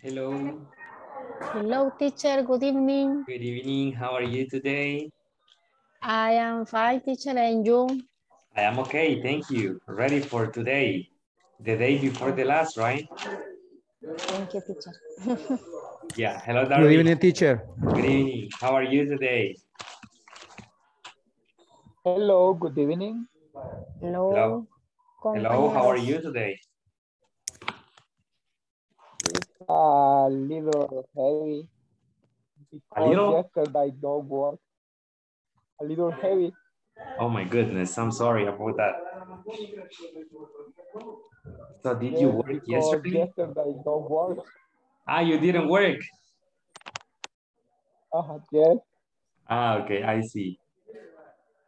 Hello. Hello, teacher. Good evening. Good evening. How are you today? I am fine, teacher, and you? I am okay, thank you. Ready for today. The day before the last, right? Thank you, teacher. Yeah. Hello, Good evening, teacher. Good evening. How are you today? Hello, good evening. Hello. Hello. Hello, how are you today? A little heavy. Because little? yesterday I don't work. A little heavy. Oh my goodness, I'm sorry about that. So did you Yes, work because yesterday? Yesterday don't work. Ah, you didn't work. Uh, yes. Ah, okay, I see.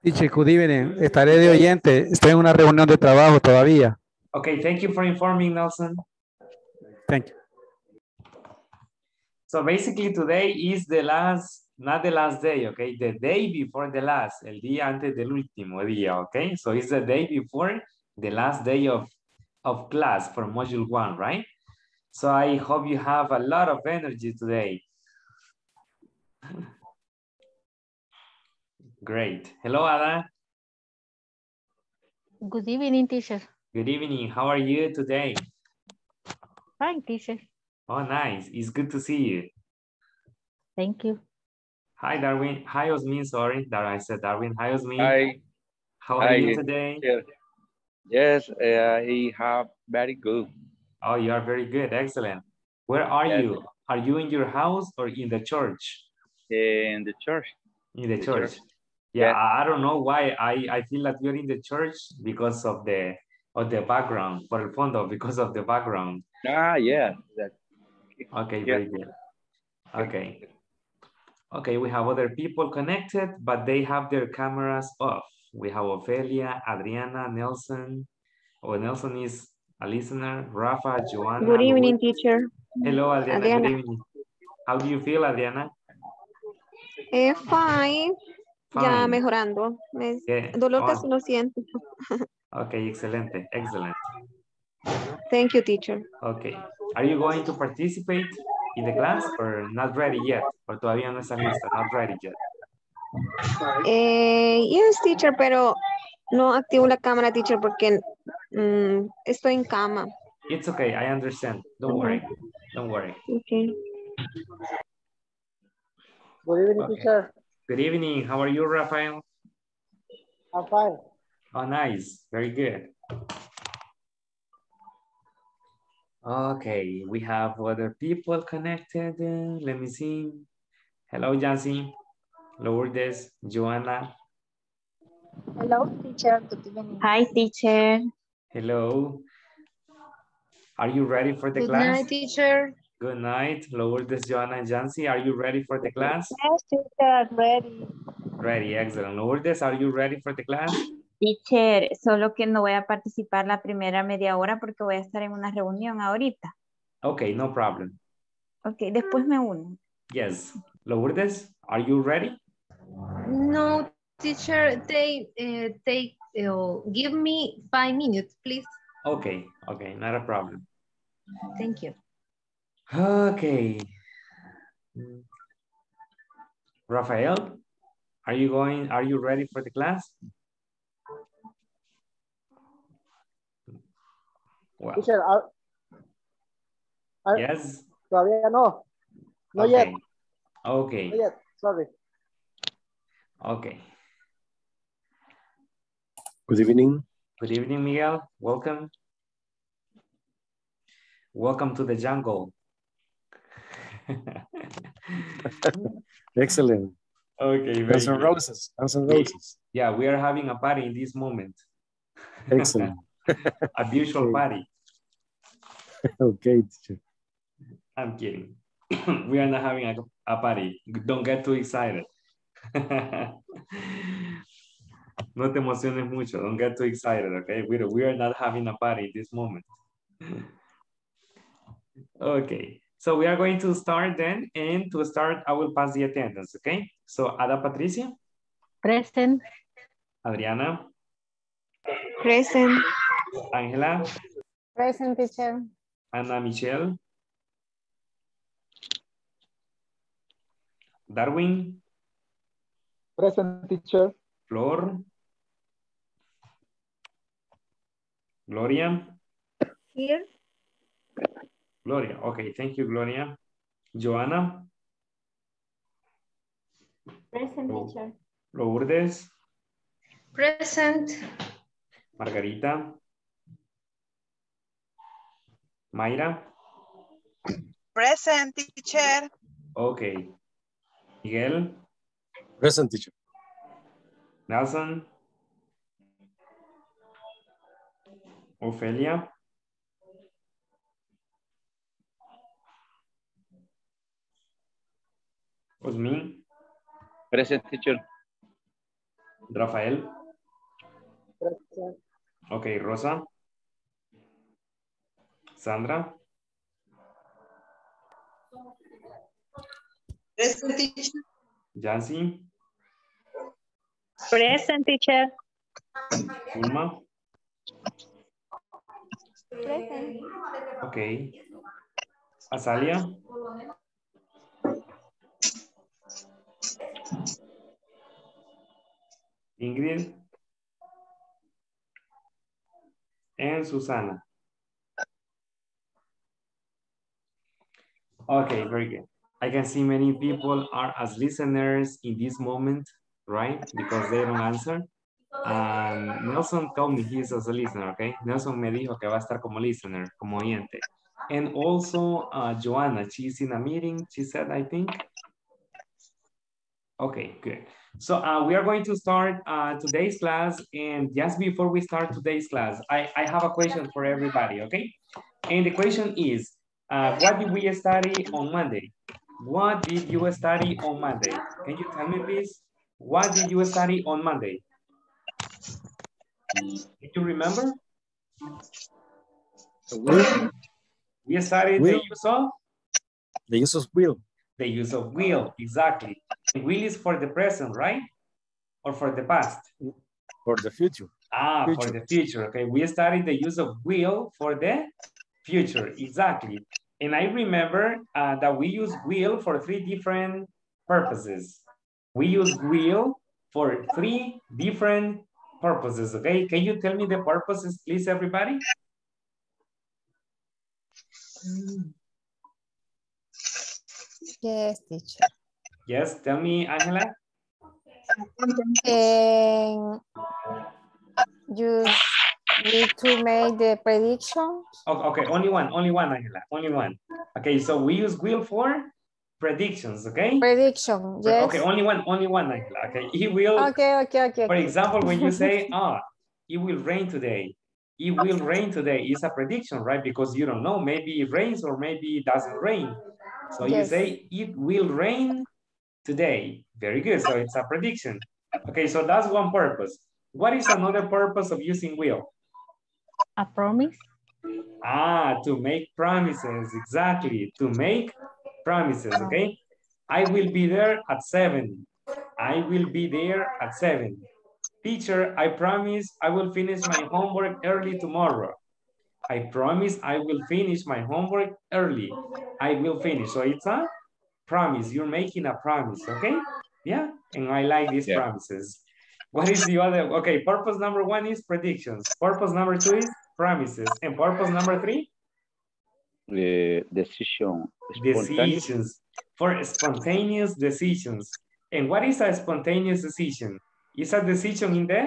Teacher, good evening. Estaré de oyente. Estoy en una reunión de trabajo todavía. Okay, thank you for informing, Nelson. Thank you. So basically today is the last, not the last day, okay? The day before the last, el día antes del último día, okay? So it's the day before the last day of, of class for module one, right? So I hope you have a lot of energy today. Great. Hello, Ada. Good evening, teacher. Good evening. How are you today? Fine, teacher. Oh, nice. It's good to see you. Thank you. Hi, Darwin. Hi, Osmin. Sorry that I said Darwin. Hi, Osmin. Hi, How are hi. you today? yes, yes, uh, I have very good. Oh, you are very good. Excellent. Where are Yes. you? Are you in your house or in the church? In the church, In the The church. church. Yeah, Yeah. I I don't know why I, I feel that you're in the church because of the of the background, por el fondo, because of the background. ah, yeah, that, Okay, Yeah. very good. Okay. Okay, we have other people connected, but they have their cameras off. We have Ophelia, Adriana, Nelson. Oh, Nelson is a listener. Rafa, Joanna. Good evening, Luis. teacher. Hello, Adriana. Adriana. Good evening. How do you feel, Adriana? Eh, fine. Ya mejorando. Me- Yeah. dolor Oh, casi no siento. okay, excelente, excellent. Thank you, teacher. Okay. Are you going to participate in the class or not ready yet? Or todavía no estás lista, not ready yet. Eh, yes, teacher, pero no activo la cámara, teacher, porque mm, estoy en cama. It's okay, I understand. Don't worry. Don't worry. Okay. Good evening, Okay. teacher. Good evening. How are you, Rafael? I'm fine. Oh, nice. Very good. Okay, we have other people connected. Let me see. Hello, Jancy. Lourdes, Joanna. Hello, teacher. Good evening. Hi, teacher. Hello. Are you ready for the Good class? night, teacher. Good night, Lourdes, Joanna, and Jancy. Are you ready for the class? Yes, teacher. Ready. Ready, excellent. Lourdes, are you ready for the class? Teacher, solo que no voy a participar la primera media hora porque voy a estar en una reunión ahorita. Okay, no problem. Ok, después me uno. Yes. Lourdes, are you ready? No, teacher, they uh, take uh, give me five minutes, please. Okay, okay, not a problem. Thank you. Okay. Rafael, are you going, are you ready for the class? Well, Teacher, ah, ah, yes, todavía no. No okay. yet, Okay, no yet. Sorry. okay. Good evening. Good evening, Miguel. Welcome. Welcome to the jungle. Excellent. Okay, very Guns N' good. Roses. Guns N' Roses. Yeah, we are having a party in this moment. Excellent. A virtual Okay. party. okay, teacher. I'm kidding. we are not having a, a party. Don't get too excited. no te emociones mucho. Don't get too excited, okay? We, we are not having a party in this moment. okay, so we are going to start then. And to start, I will pass the attendance, okay? So, Ada Patricia, Present. Adriana, Present. Angela, Present, teacher. Ana Michelle, Darwin, Present teacher. Flor, Gloria, Here. Gloria. Okay, thank you, Gloria. Joanna, Present teacher. Lourdes, Present. Margarita, Mayra. Present teacher. Okay. Miguel, Present teacher. Nelson, Ofelia, Osmin, Present teacher. Rafael. Okay, Rosa. Sandra, Present teacher. Jancy, Present teacher. Ulma. Present. Okay. Azalia. Ingrid. And Susana. Okay, very good. I can see many people are as listeners in this moment, right? Because they don't answer. And Nelson told me he's as a listener, okay? Nelson me dijo que va a estar como listener, como oyente. And also uh, Joanna, she's in a meeting, she said, I think. Okay, good. So uh, we are going to start uh, today's class. And just before we start today's class, I, I have a question for everybody, okay? And the question is, uh, what did we study on Monday? What did you study on Monday? Can you tell me, please? What did you study on Monday? Did you remember? We studied the use of The use of will. the use of will, exactly. Will is for the present, right? Or for the past? For the future. Ah, for the future, okay. We studied the use of will for the future, exactly. And I remember uh, that we use will for three different purposes. We use will for three different purposes, okay? Can you tell me the purposes, please, everybody? Yes, teacher. Yes, tell me, Angela. And you need to make the prediction. O- Okay, only one, only one, Angela, only one. Okay, so we use will for predictions, okay? Prediction, yes. Okay, only one, only one, Angela, okay? He will, Okay, okay, okay. for okay. example, when you say, ah, it will rain today, it will rain today, it's a prediction, right? Because you don't know, maybe it rains or maybe it doesn't rain. So you say, it will rain today. Very good, so it's a prediction. Okay, so that's one purpose. What is another purpose of using will? A promise. Ah, to make promises, exactly, to make promises, okay? I will be there at seven. I will be there at seven. Teacher, I promise I will finish my homework early tomorrow. I promise I will finish my homework early. I will finish. So it's a promise. You're making a promise, okay? Yeah, and I like these Yeah. promises. What is the other? Okay, purpose number one is predictions. Purpose number two is promises. And purpose number three? Uh, decision. Decisions. For spontaneous decisions. And what is a spontaneous decision? Is a decision in the?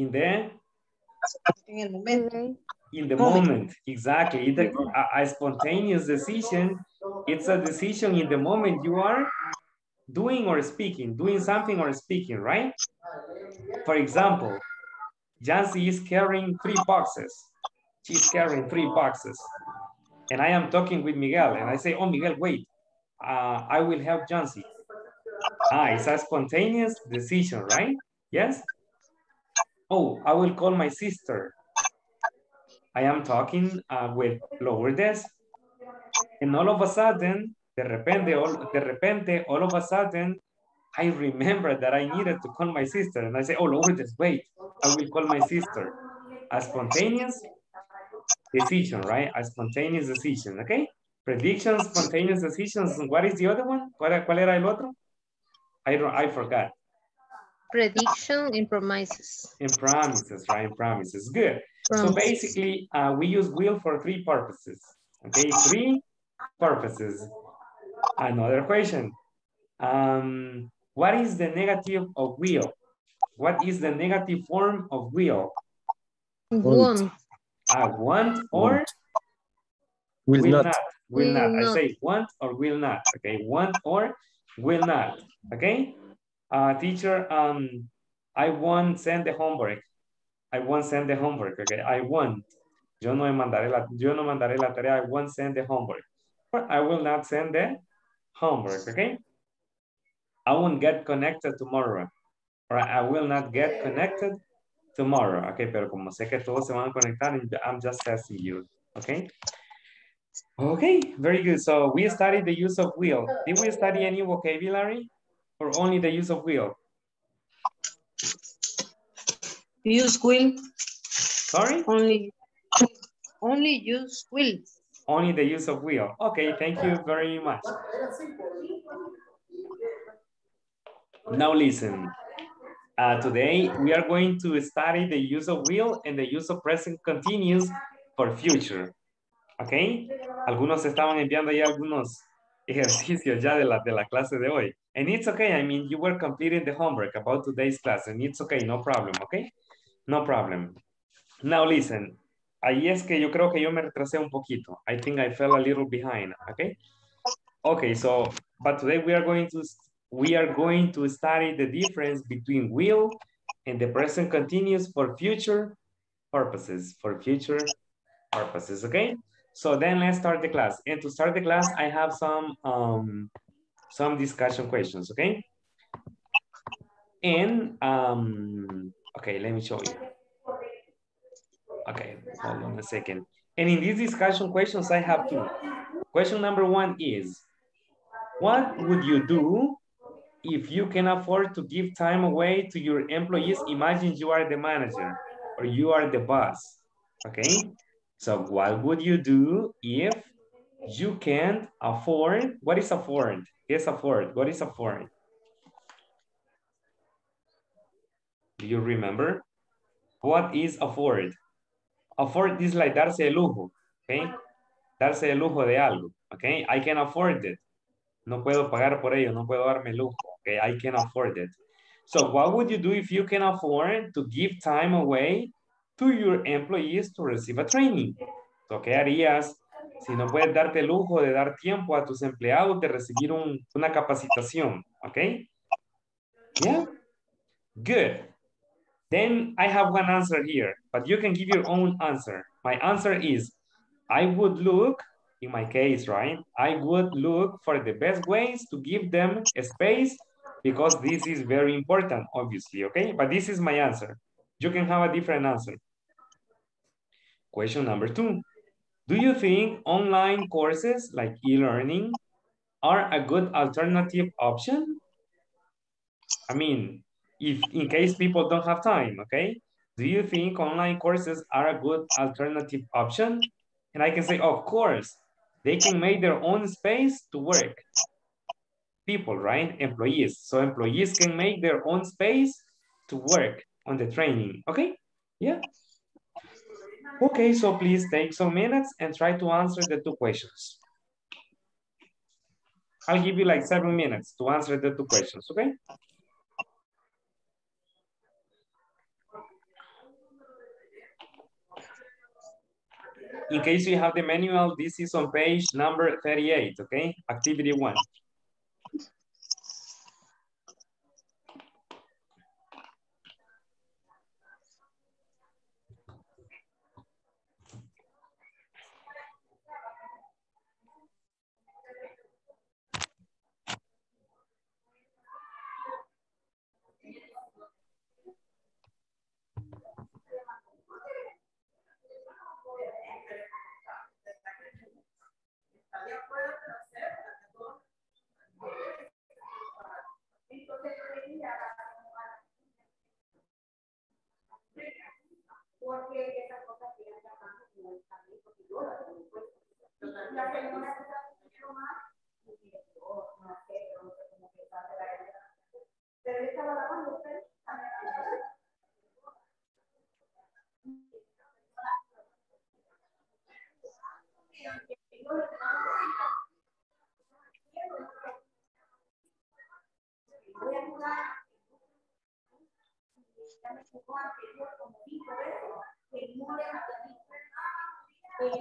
In the? En el momento. In the Moment. moment, exactly. It- a, a spontaneous decision, it's a decision in the moment you are doing or speaking, doing something or speaking, right? For example, Jancy is carrying three boxes. She's carrying three boxes. And I am talking with Miguel and I say, oh, Miguel, wait, uh, I will help Jancy. Ah, it's a spontaneous decision, right? Yes? Oh, I will call my sister. I am talking uh, with Lourdes, and all of a sudden, de repente, all, de repente, all of a sudden, I remember that I needed to call my sister, and I say, oh, Lourdes, wait, I will call my sister. A spontaneous decision, right? A spontaneous decision, okay? Predictions, spontaneous decisions. What is the other one? ¿Cuál, cuál era el otro? I, don't, I forgot. Prediction and promises. And promises, right? Promises. Good. So basically, uh, we use will for three purposes. Okay, three purposes. Another question. Um, what is the negative of will? What is the negative form of will? Want. I want or Will, will not. not. Will, Will not. I say want or will not. Okay, want or will not. Okay. Uh, teacher, um, I won't send the homework. I won't send the homework. Okay, I won't. Yo no mandaré la, yo no mandaré la tarea. I won't send the homework. Or I will not send the homework. Okay. I won't get connected tomorrow. Or I will not get connected tomorrow. Okay, pero como sé que todos se van a conectar, I'm just testing you. Okay. Okay, very good. So we studied the use of will. Did we study any vocabulary or only the use of will? Use will, Sorry? only, only use will. Only the use of will. Okay, thank you very much. Now listen. Uh, today we are going to study the use of will and the use of present continuous for future. Okay? Algunos estaban enviando ya algunos ejercicios ya de la, de la clase de hoy. And it's okay. I mean, you were completing the homework about today's class and it's okay. No problem. Okay? No problem. Now listen. Ahí es que yo creo que yo me retrasé un poquito. I think I fell a little behind. Okay? Okay, so, but today we are going to we are going to study the difference between will and the present continuous for future purposes, for future purposes, okay? So then let's start the class. And to start the class, I have some um, some discussion questions, okay? And, um, okay, let me show you. Okay, hold on a second. And in these discussion questions, I have two. Question number one is, what would you do if you can afford to give time away to your employees? Imagine you are the manager or you are the boss, okay? So what would you do if you can't afford, what is afford? Yes, afford, what is afford? Do you remember? What is afford? Afford is like darse el lujo, okay? Darse el lujo de algo, okay? I can afford it. No puedo pagar por ello, no puedo darme lujo, okay? I can afford it. So what would you do if you can afford to give time away to your employees to receive a training? So, ¿qué harías si no puedes darte lujo de dar tiempo a tus empleados de recibir un, una capacitación? Okay? Yeah? Good. Then I have one answer here, but you can give your own answer. My answer is, I would look, in my case, right? I would look for the best ways to give them a space because this is very important, obviously, okay? But this is my answer. You can have a different answer. Question number two. Do you think online courses like e-learning are a good alternative option? I mean, if in case people don't have time, okay? Do you think online courses are a good alternative option? And I can say, of course, they can make their own space to work. People, right? Employees. So employees can make their own space to work on the training, okay? Yeah. Okay, so please take some minutes and try to answer the two questions. I'll give you like seven minutes to answer the two questions, okay? In case you have the manual, this is on page number 38, okay? Activity one. ya me chocó como dijo eso, que no le había dicho. A mí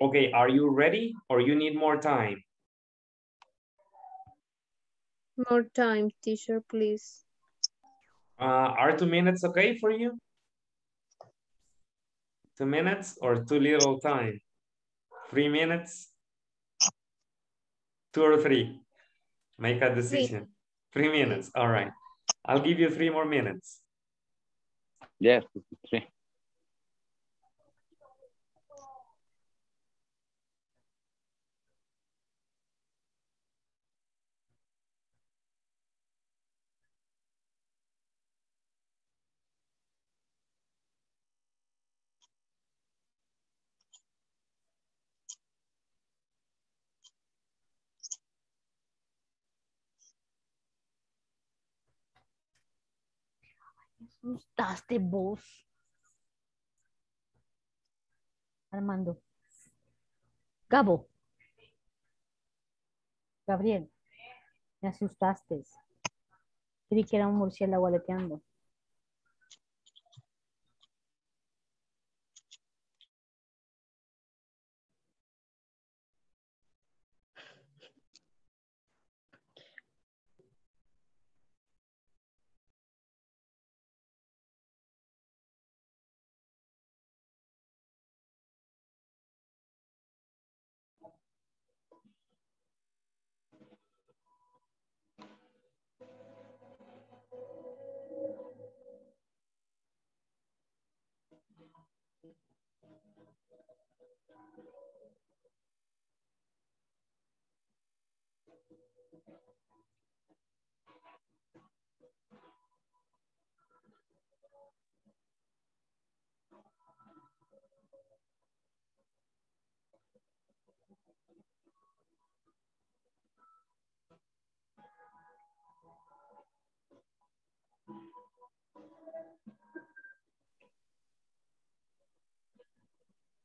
Okay, are you ready or you need more time? More time, teacher, please. Uh, are two minutes okay for you? Two minutes or too little time? Three minutes? Two or three? Make a decision. Three minutes, all right. I'll give you three more minutes. Yes, three. Asustaste vos. Armando. Gabo. Gabriel. Me asustaste. Creí que era un murciélago aleteando.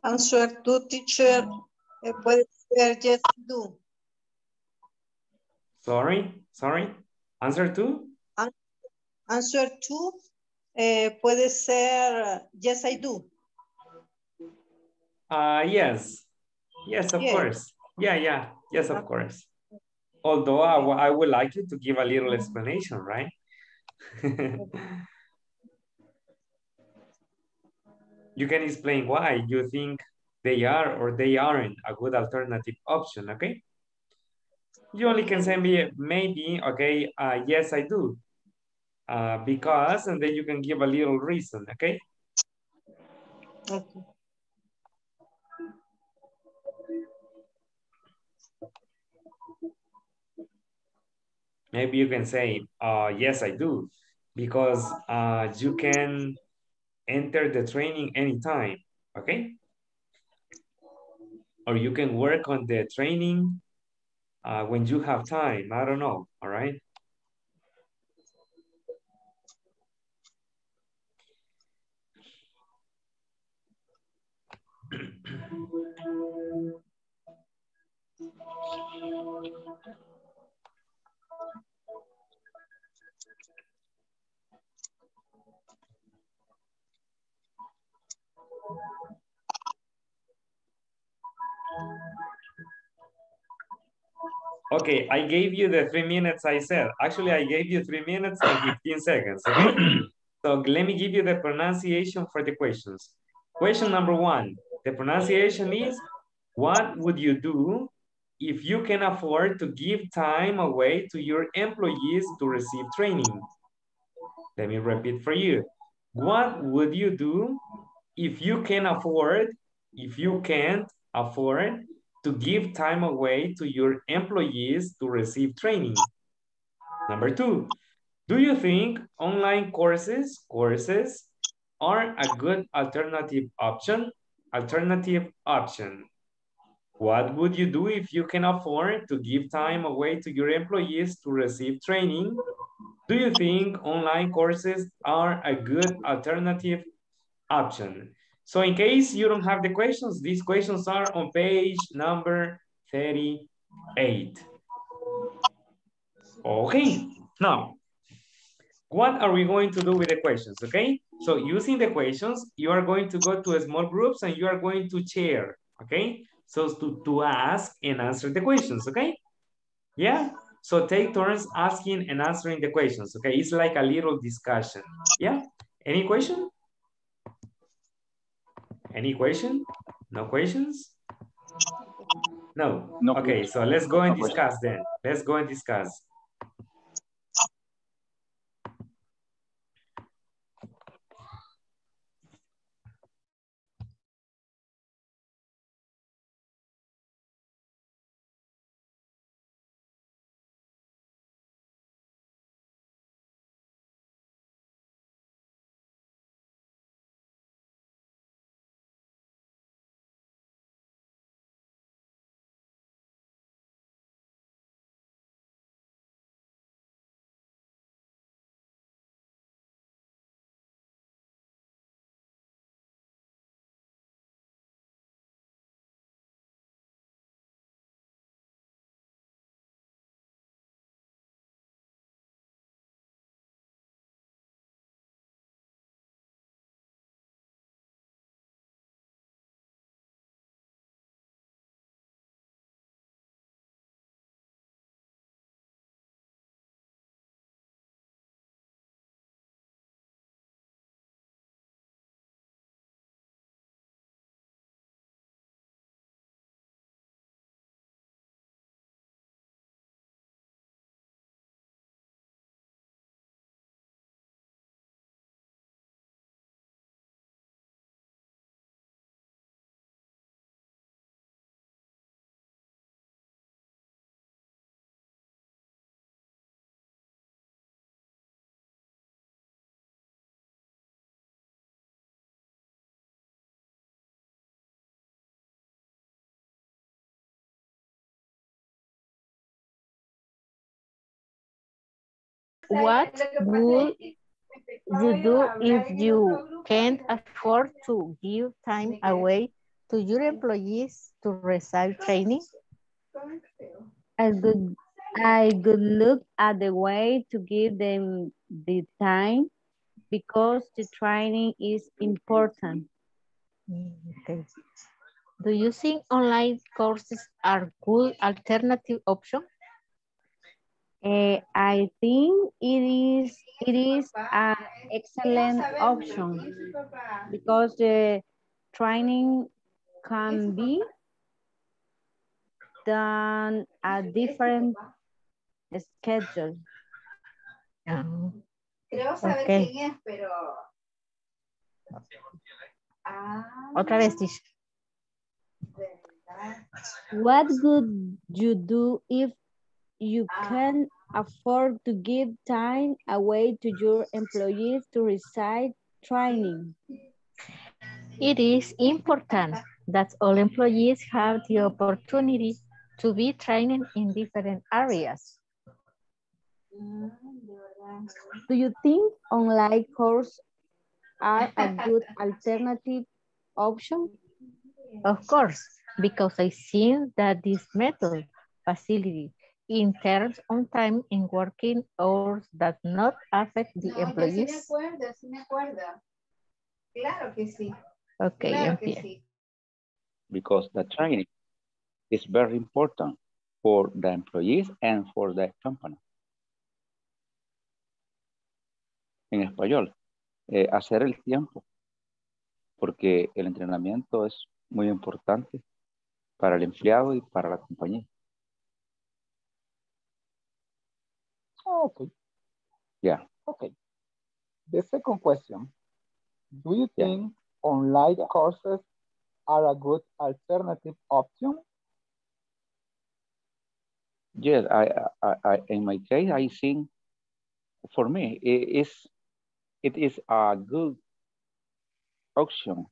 Answer to teacher puede ser yes do. Sorry, sorry. Answer two? Answer two eh, puede ser yes I do. Uh, yes. Yes, of Yes. course. Yeah, yeah. Yes, of course. Although I, I would like you to give a little explanation, right? you can explain why you think they are or they aren't a good alternative option, okay? You only can say me maybe, okay, uh, yes, I do. Uh, because, and then you can give a little reason, okay? Okay. maybe you can say, uh, yes, I do, because uh, you can enter the training anytime, okay? Or you can work on the training uh, when you have time, I don't know, all right? Okay, I gave you the three minutes I said. Actually, I gave you three minutes and 15 seconds? So let me give you the pronunciation for the questions. Question number one, the pronunciation is, what would you do if you can afford to give time away to your employees to receive training? Let me repeat for you. What would you do if you can afford, if you can't afford to give time away to your employees to receive training? Number two, do you think online courses, courses are a good alternative option? Alternative option. What would you do if you can afford to give time away to your employees to receive training? Do you think online courses are a good alternative option? So in case you don't have the questions, these questions are on page number 38. Okay, now, what are we going to do with the questions, okay? So using the questions, you are going to go to small groups and you are going to share, okay? So to, to ask and answer the questions, okay? Yeah, so take turns asking and answering the questions, okay? It's like a little discussion, yeah? Any question? Any question? No questions? No? No okay, so let's go and discuss then. Let's go and discuss. What would you do if you can't afford to give time away to your employees to receive training? I could, I could look at the way to give them the time because the training is important. Okay. Do you think online courses are good alternative option? Eh, I think it is it is an excellent option because the training can be done at different schedule. Creo saber Ok. quién es, pero. Ah, Otra vez. What would you do if you ah. can afford to give time away to your employees to receive training? It is important that all employees have the opportunity to be trained in different areas. Do you think online courses are a good alternative option? Of course, because I think that this method facility in terms on time in working hours does not affect the No, yo sí me employees. acuerdo, sí me acuerdo. Claro que sí. Ok, Claro que sí. because the training is very important for the employees and for the company. En español, eh, hacer el tiempo, porque el entrenamiento es muy importante para el empleado y para la compañía. Okay. Yeah. Okay. The second question. Do you Yeah. think online courses are a good alternative option? Yes, I, I, I, in my case, I think for me, it is, it is a good option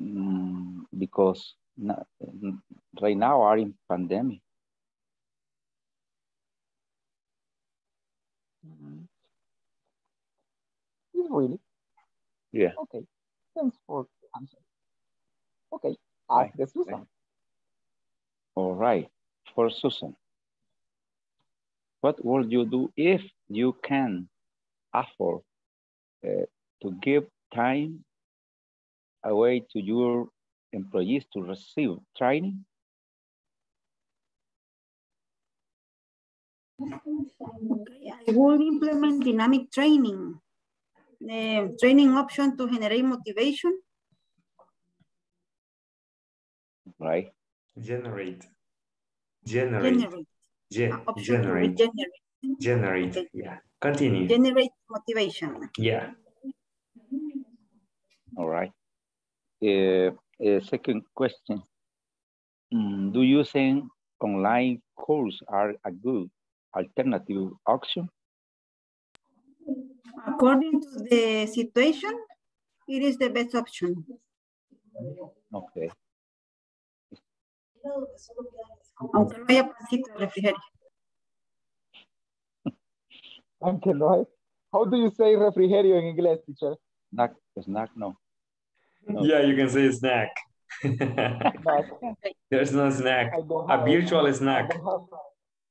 mm, because right now are in pandemic. Mm. Yes, really? Yeah. Okay. Thanks for answering. Okay. Ask the Susan. All right, for Susan. What would you do if you can afford uh, to give time away to your employees to receive training? I will implement dynamic training. The training option to generate motivation. Right. Generate. Generate. Generate. Ge- Option generate. generate. Generate. Okay. Yeah. Continue. Generate motivation. Yeah. All right. Uh, uh, second question. Mm, do you think online courses are a good alternative option? According to the situation, it is the best option. Okay. Aunque no haya pancito de refrigerio. Aunque no hay. How do you say refrigerio in English, teacher? Snack, snack, no. No. Yeah, you can say snack. There's no snack. A virtual snack.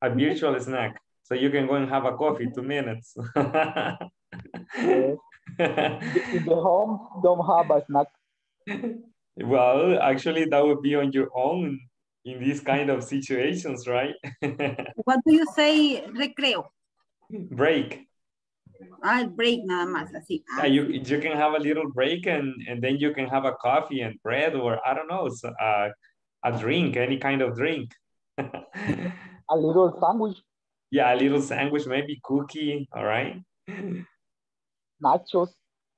A virtual snack. So you can go and have a coffee, two minutes. Yes. In the home, don't have a snack. Well, actually, that would be on your own in these kind of situations, right? What do you say recreo? Break. Ah, break nada más, así. Yeah, you you can have a little break and and then you can have a coffee and bread or I don't know, so, uh, a drink, any kind of drink. A little sandwich, Yeah, a little sandwich, maybe cookie. All right. Nachos.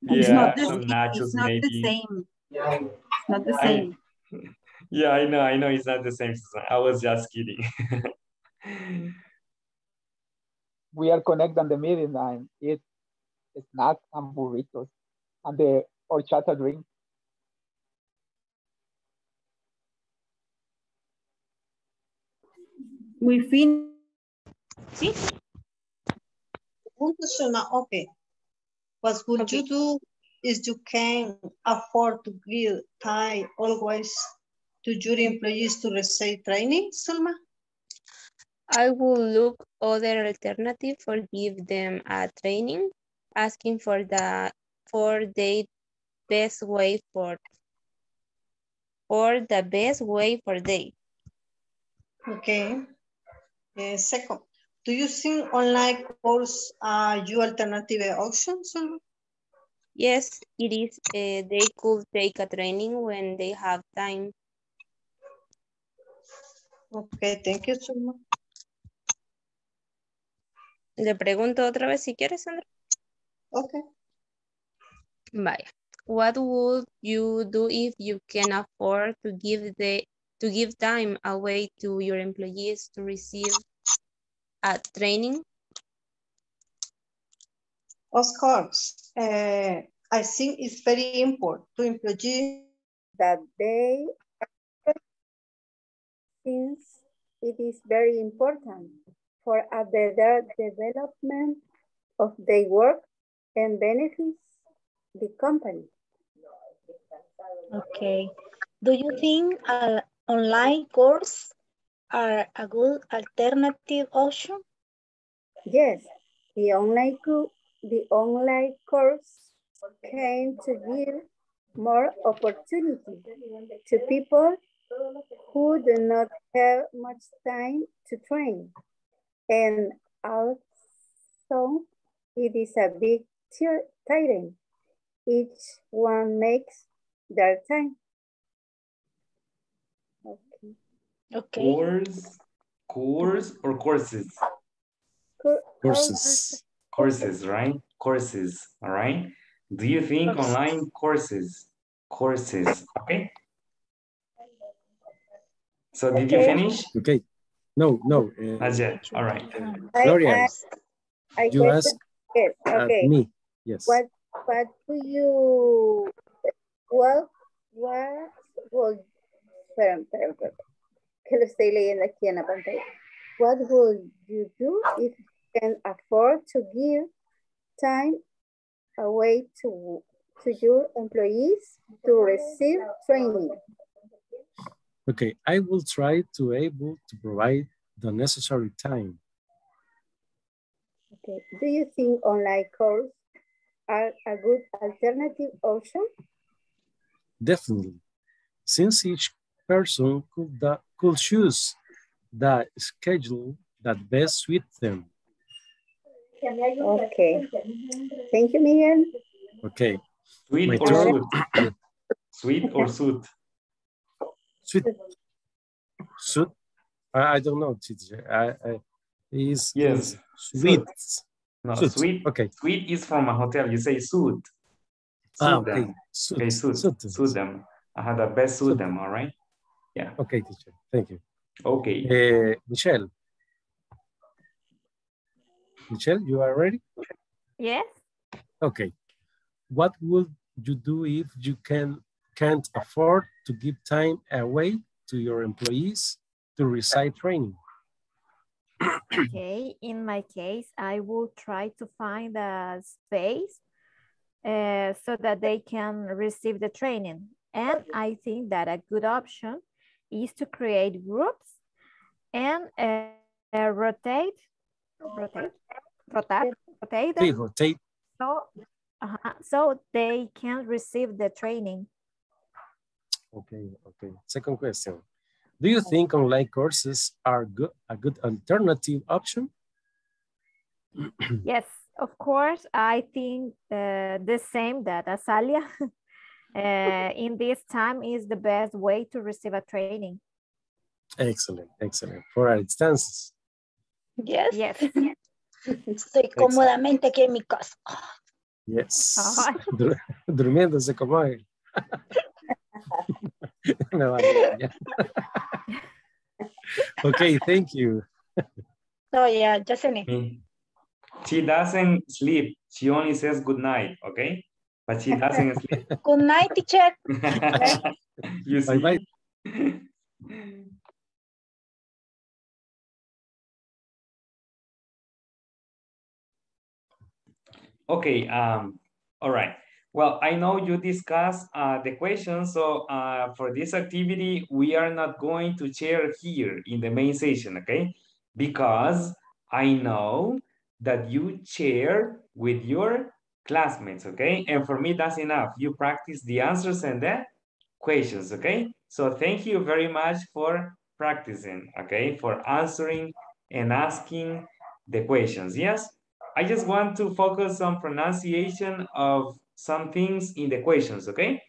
It's Yeah, not the some same. nachos It's not the maybe. same. It's not the I- same. Yeah, I know, I know it's not the same. I was just kidding. We are connected on the meeting and eat snacks and burritos and the horchata drink. We fin. Sí. Punto suena, okay. What would you do is you can afford to give time always to your employees to receive training, Selma? I will look other alternative for give them a training, asking for the for the best way for for the best way for they. Okay. Eh, second, do you think online course are your alternative option, Selma? Yes, it is. eh, they could take a training when they have time. Okay, thank you, so much. Le pregunto otra vez si quieres, Sandra. Okay. Vaya. What would you do if you can afford to give the to give time away to your employees to receive a training? Of course, uh, I think it's very important to employees that they since it is very important for a better development of their work and benefits the company. Okay. Do you think uh, online course are a good alternative option? Yes, the online the online course came to give more opportunity to people who do not have much time to train. And also, it is a big ti- tiring. Each one makes their time. Okay. Okay. Course, course or courses? Co- Courses. Courses, right? Courses, all right? Do you think Courses. online courses? Courses, okay? So did you finish? Okay. No, no. uh, Not yet, all right. I Gloria, asked- I you guess- asked yes, at okay. me. Yes. What what do you what what will espera, espera, espera, que lo estoy leyendo en la pantalla. What would you do if you can afford to give time away to to your employees to receive training? Okay, I will try to able to provide the necessary time. Okay. Do you think online courses are a good alternative option? Definitely. since each person could, da- could choose the schedule that best suits them. Okay. Thank you, Miguel. Okay. Sweet My or turn. suit? Sweet or suit? Sweet. Suit? I, I don't know, teacher. I, I, is, Yes. sweet. No, Suit. sweet. Okay. Sweet is from a hotel. You say suit. Ah, Suit okay. them. Suit. Okay, suit. Suit. Suit them. I had the best suit them, all right? Yeah. Okay, teacher. Thank you. Okay. Uh, Michelle. Michelle, you are ready? Yes. Okay. What would you do if you can can't afford to give time away to your employees to recite training? Okay, in my case, I will try to find a space uh, so that they can receive the training. And I think that a good option is to create groups and uh, uh, rotate, rotate, rotate, rotate them rotate. so, uh-huh, so they can receive the training. Okay, okay. Second question. Do you think online courses are good, a good alternative option? Yes, of course. I think uh, the same that Asalia uh, in this time is the best way to receive a training. Excellent, excellent. For our instances. Yes. Yes. Estoy cómodamente aquí en mi casa. Yes. Ay. Dur- durmiéndose como él. Me va a okay, thank you. No, yeah, ya cené. Mm. She doesn't sleep. She only says good night, okay? But she doesn't sleep. Good night, teacher. you see? Bye Okay, um, all right. Well, I know you discussed uh, the questions, so uh, for this activity, we are not going to share here in the main session, okay? Because I know that you share with your classmates, okay? And for me, that's enough. You practice the answers and the questions, okay? So thank you very much for practicing, okay? For answering and asking the questions, yes? I just want to focus on pronunciation of some things in the questions, okay?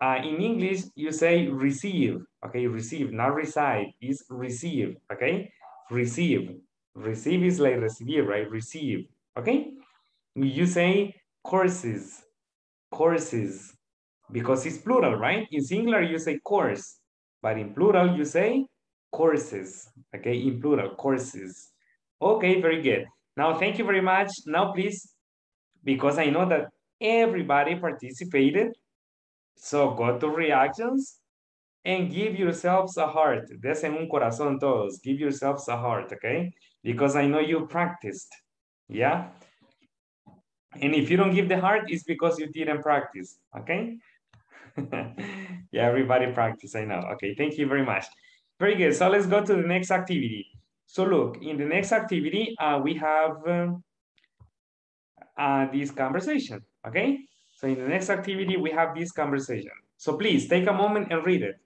Uh, in English, you say receive, okay? Receive, not reside, is receive, okay? Receive. Receive is like receive, right? Receive, okay? You say courses, courses, because it's plural, right? In singular, you say course, but in plural, you say courses, okay? In plural, courses. Okay, very good. Now, thank you very much. Now, please, because I know that everybody participated, so go to reactions and give yourselves a heart. Desen un corazón todos. Give yourselves a heart, okay? Because I know you practiced, yeah? And if you don't give the heart, it's because you didn't practice, okay? yeah, everybody practice, I know. Okay, thank you very much. Very good, so let's go to the next activity. So look, in the next activity, uh, we have um, uh, this conversation, okay? So in the next activity, we have this conversation. So please take a moment and read it.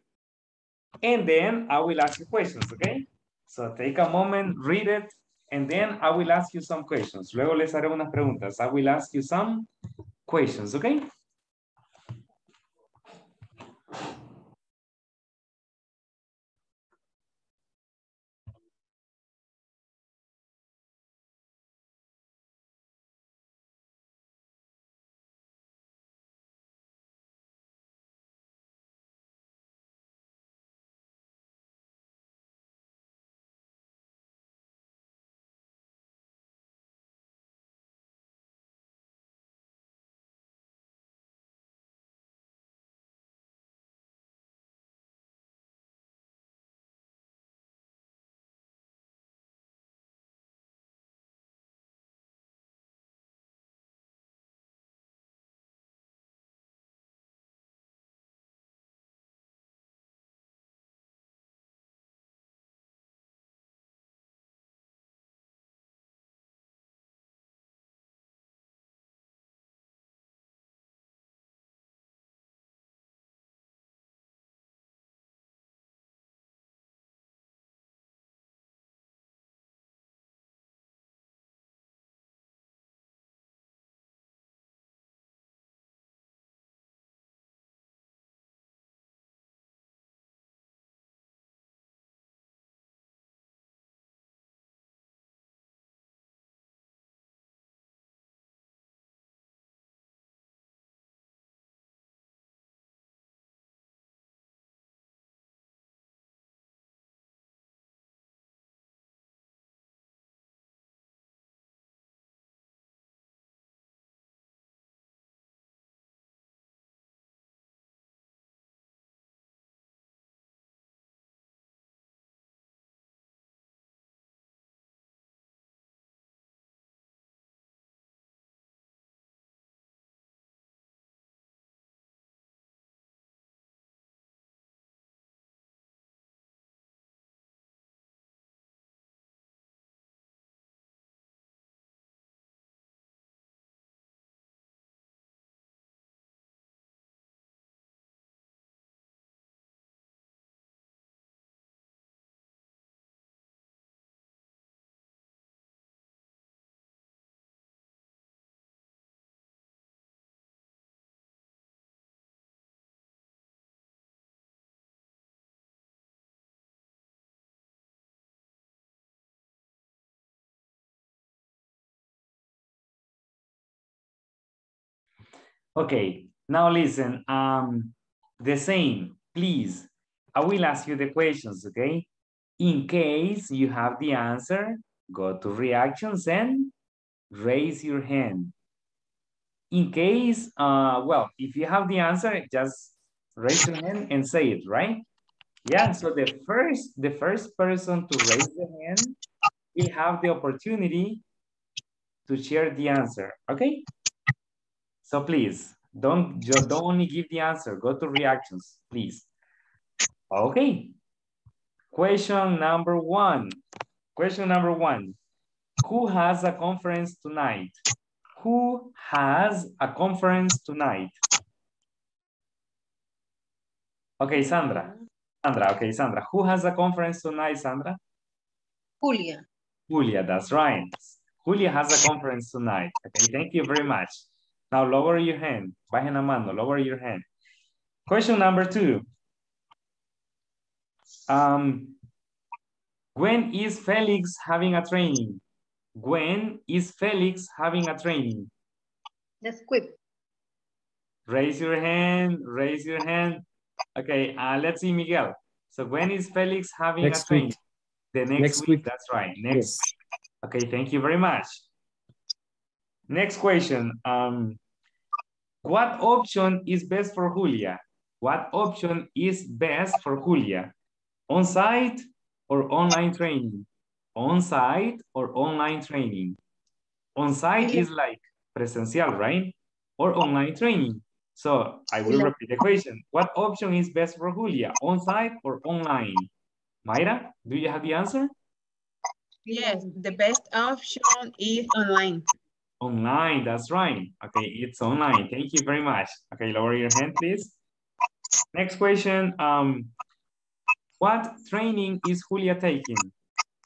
And then I will ask you questions, okay? So take a moment, read it, and then I will ask you some questions. Luego les haré unas preguntas. I will ask you some questions, okay? Okay, now listen, um, the same, please. I will ask you the questions, okay? In case you have the answer, go to reactions and raise your hand. In case, uh, well, if you have the answer, just raise your hand and say it, right? Yeah, so the first, the first person to raise the hand will have the opportunity to share the answer, okay? So please, don't, just don't only give the answer, go to reactions, please. Okay. Question number one. Question number one. Who has a conference tonight? Who has a conference tonight? Okay, Sandra. Sandra, okay, Sandra. Who has a conference tonight, Sandra? Julia. Julia, that's right. Julia has a conference tonight. Okay, thank you very much. Now lower your hand. Bajen la mano, lower your hand. Question number two. Um, when is Felix having a training? When is Felix having a training? Let's quit. Raise your hand, raise your hand. Okay, uh, let's see Miguel. So when is Felix having Next a training? week. The next, Next week. week. that's right. Next. Yes. Okay, thank you very much. Next question. Um, what option is best for Julia? What option is best for Julia? On-site or online training? On-site or online training? On-site is like presencial, right? Or online training. So I will repeat the question. What option is best for Julia? On-site or online? Mayra, do you have the answer? Yes, the best option is online. Online, that's right. Okay, it's online. Thank you very much. Okay, lower your hand, please. Next question. Um, what training is Julia taking?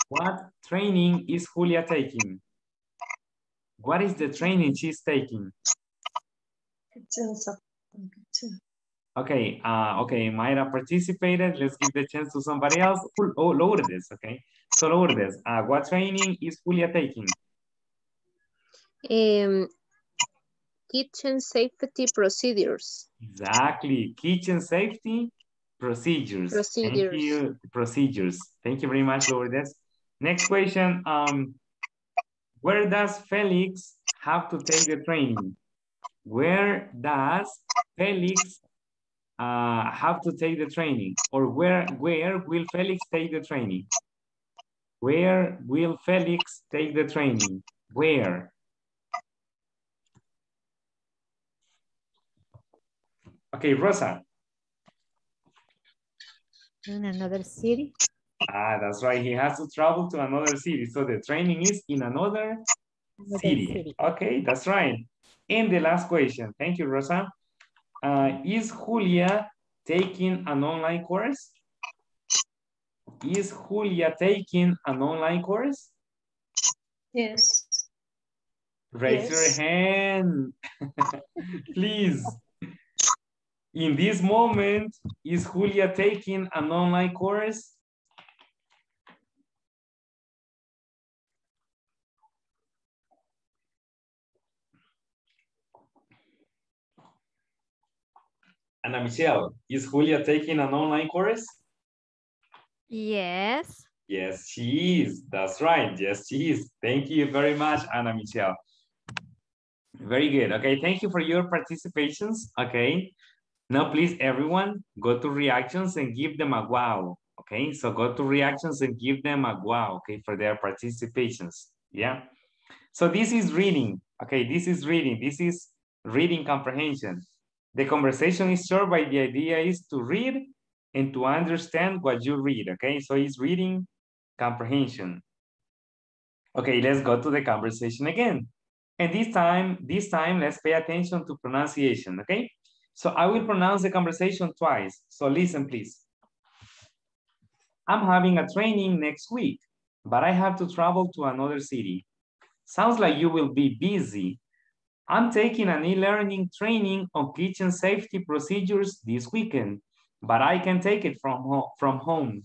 What training is Julia taking? What is the training she's taking? Okay, uh, okay, Mayra participated. Let's give the chance to somebody else. Oh, Lourdes, okay. So Lourdes, uh, what training is Julia taking? Um, kitchen safety procedures. Exactly, kitchen safety procedures. Thank Procedures. you, procedures. Thank you very much, Lourdes. Next question, um, where does Felix have to take the training? Where does Felix uh, have to take the training? Or where, where will Felix take the training? Where will Felix take the training? Where? Okay, Rosa. In another city. Ah, that's right. He has to travel to another city. So the training is in another Another city. city. Okay, that's right. And the last question. Thank you, Rosa. Uh, is Julia taking an online course? Is Julia taking an online course? Yes. Raise Yes. your hand, please. In this moment, is Julia taking an online course? Ana Michelle, is Julia taking an online course? Yes. Yes, she is. That's right. Yes, she is. Thank you very much, Ana Michelle. Very good. Okay, thank you for your participations. Okay. Now, please, everyone, go to reactions and give them a wow. Okay, so go to reactions and give them a wow, okay, for their participations. Yeah. So this is reading. Okay, this is reading. This is reading comprehension. The conversation is short, but the idea is to read and to understand what you read. Okay, so it's reading comprehension. Okay, let's go to the conversation again. And this time, this time, let's pay attention to pronunciation, okay? So I will pronounce the conversation twice. So listen, please. I'm having a training next week, but I have to travel to another city. Sounds like you will be busy. I'm taking an e-learning training on kitchen safety procedures this weekend, but I can take it from, ho from home.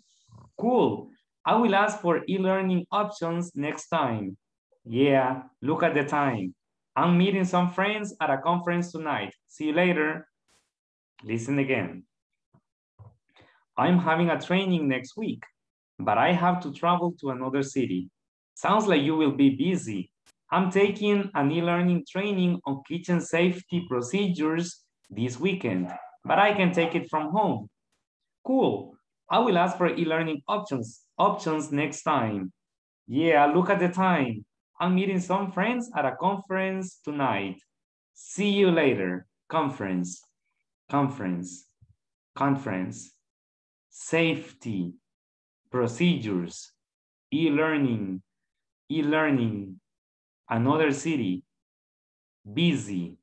Cool. I will ask for e-learning options next time. Yeah, look at the time. I'm meeting some friends at a conference tonight. See you later. Listen again. I'm having a training next week, but I have to travel to another city. Sounds like you will be busy. I'm taking an e-learning training on kitchen safety procedures this weekend, but I can take it from home. Cool. I will ask for e-learning options, options next time. Yeah, look at the time. I'm meeting some friends at a conference tonight. See you later. Conference, conference, conference, safety, procedures, e-learning, e-learning, another city, busy,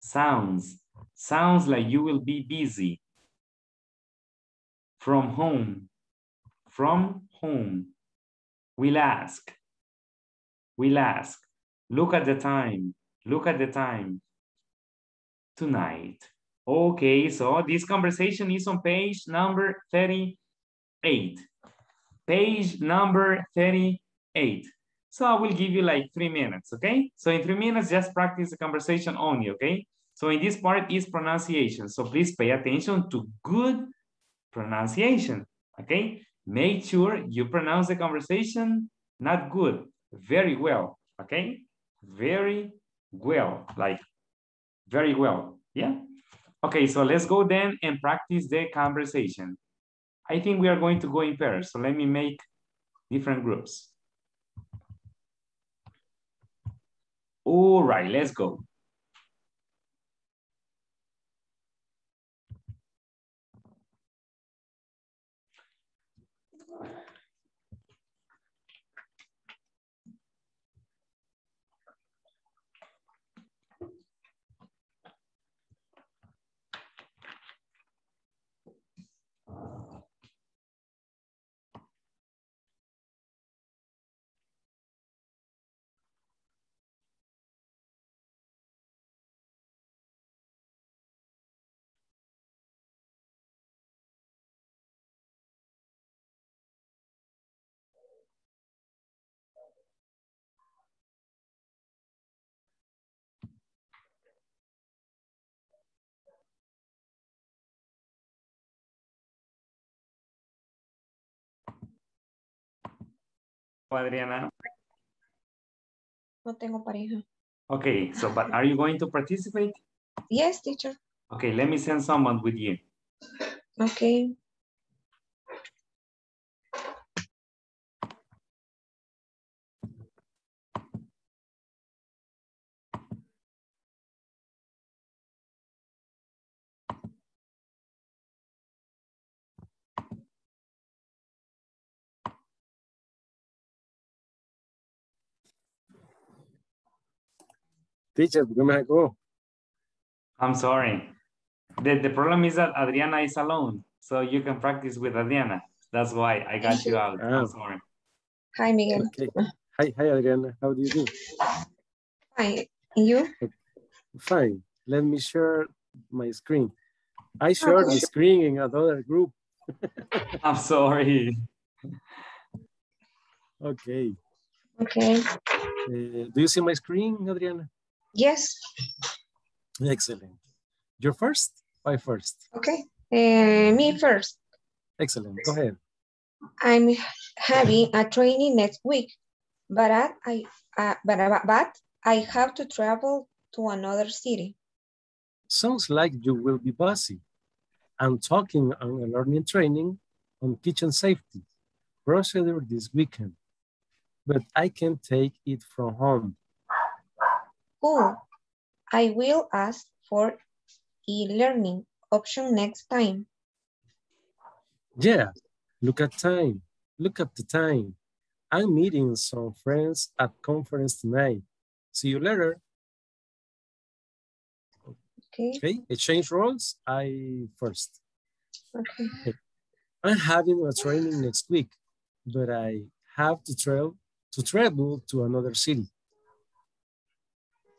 sounds, sounds like you will be busy. From home, from home, we'll ask, we'll ask, look at the time, look at the time, tonight. Okay, so this conversation is on page number 38. Page number 38. So I will give you like three minutes, okay? So in three minutes, just practice the conversation only, okay? So in this part is pronunciation. So please pay attention to good pronunciation, okay? Make sure you pronounce the conversation not good, very well, okay? Very well, like very well, yeah? Okay, so let's go then and practice the conversation. I think we are going to go in pairs, so let me make different groups. All right, let's go. Adriana. No tengo pareja. Okay, so but are you going to participate? Yes, teacher. Okay, let me send someone with you. Okay. Teacher, ¿por qué me sacó? I'm sorry. The, the problem is that Adriana is alone, so you can practice with Adriana. That's why I got you out. I'm Ah. sorry. Hi, Miguel. Okay. Hi, hi, Adriana. How do you do? Hi. And you? Fine. Let me share my screen. I shared the screen in another group. I'm sorry. Okay. Okay. Uh, do you see my screen, Adriana? Yes. Excellent. You're first? Why first? Okay. Uh, me first. Excellent. Go ahead. I'm having a training next week, but I, I uh, but, but I have to travel to another city. Sounds like you will be busy. I'm talking on a learning training on kitchen safety procedure this weekend, but I can take it from home. Cool. I will ask for e-learning option next time. Yeah, look at time. Look at the time. I'm meeting some friends at conference tonight. See you later. Okay. Okay, exchange roles. I first. Okay. I'm having a training next week, but I have to travel to travel to another city.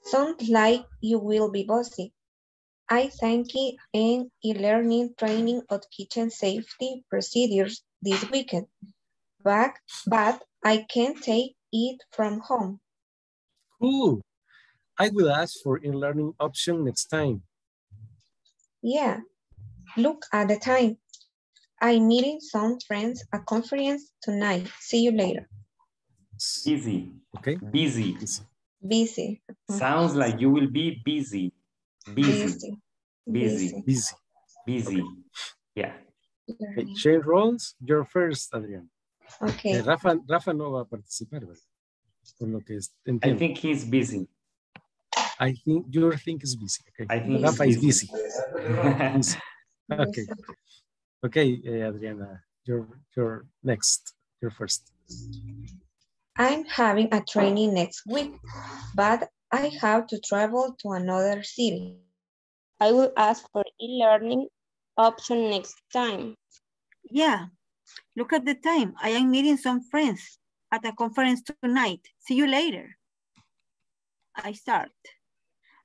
Sounds like you will be busy. I thank you an e-learning training of kitchen safety procedures this weekend, but, but I can take it from home. Cool. I will ask for e-learning option next time. Yeah, look at the time. I'm meeting some friends at conference tonight. See you later. Busy. Okay. Busy. Busy. Sounds like you will be busy. Busy. Busy. Busy. Busy. Busy. Yeah. Okay, change roles. You're first, Adrián. Okay. Eh, Rafa, Rafa no va a participar, ¿verdad? Por lo que es- I think he's busy. I think your think is busy. Okay. I think Rafa he's is busy. busy. Busy. Okay. Okay, eh, Adriana, you're, you're next. You're first. I'm having a training next week, but I have to travel to another city. I will ask for e-learning option next time. Yeah, look at the time. I am meeting some friends at a conference tonight. See you later. I start.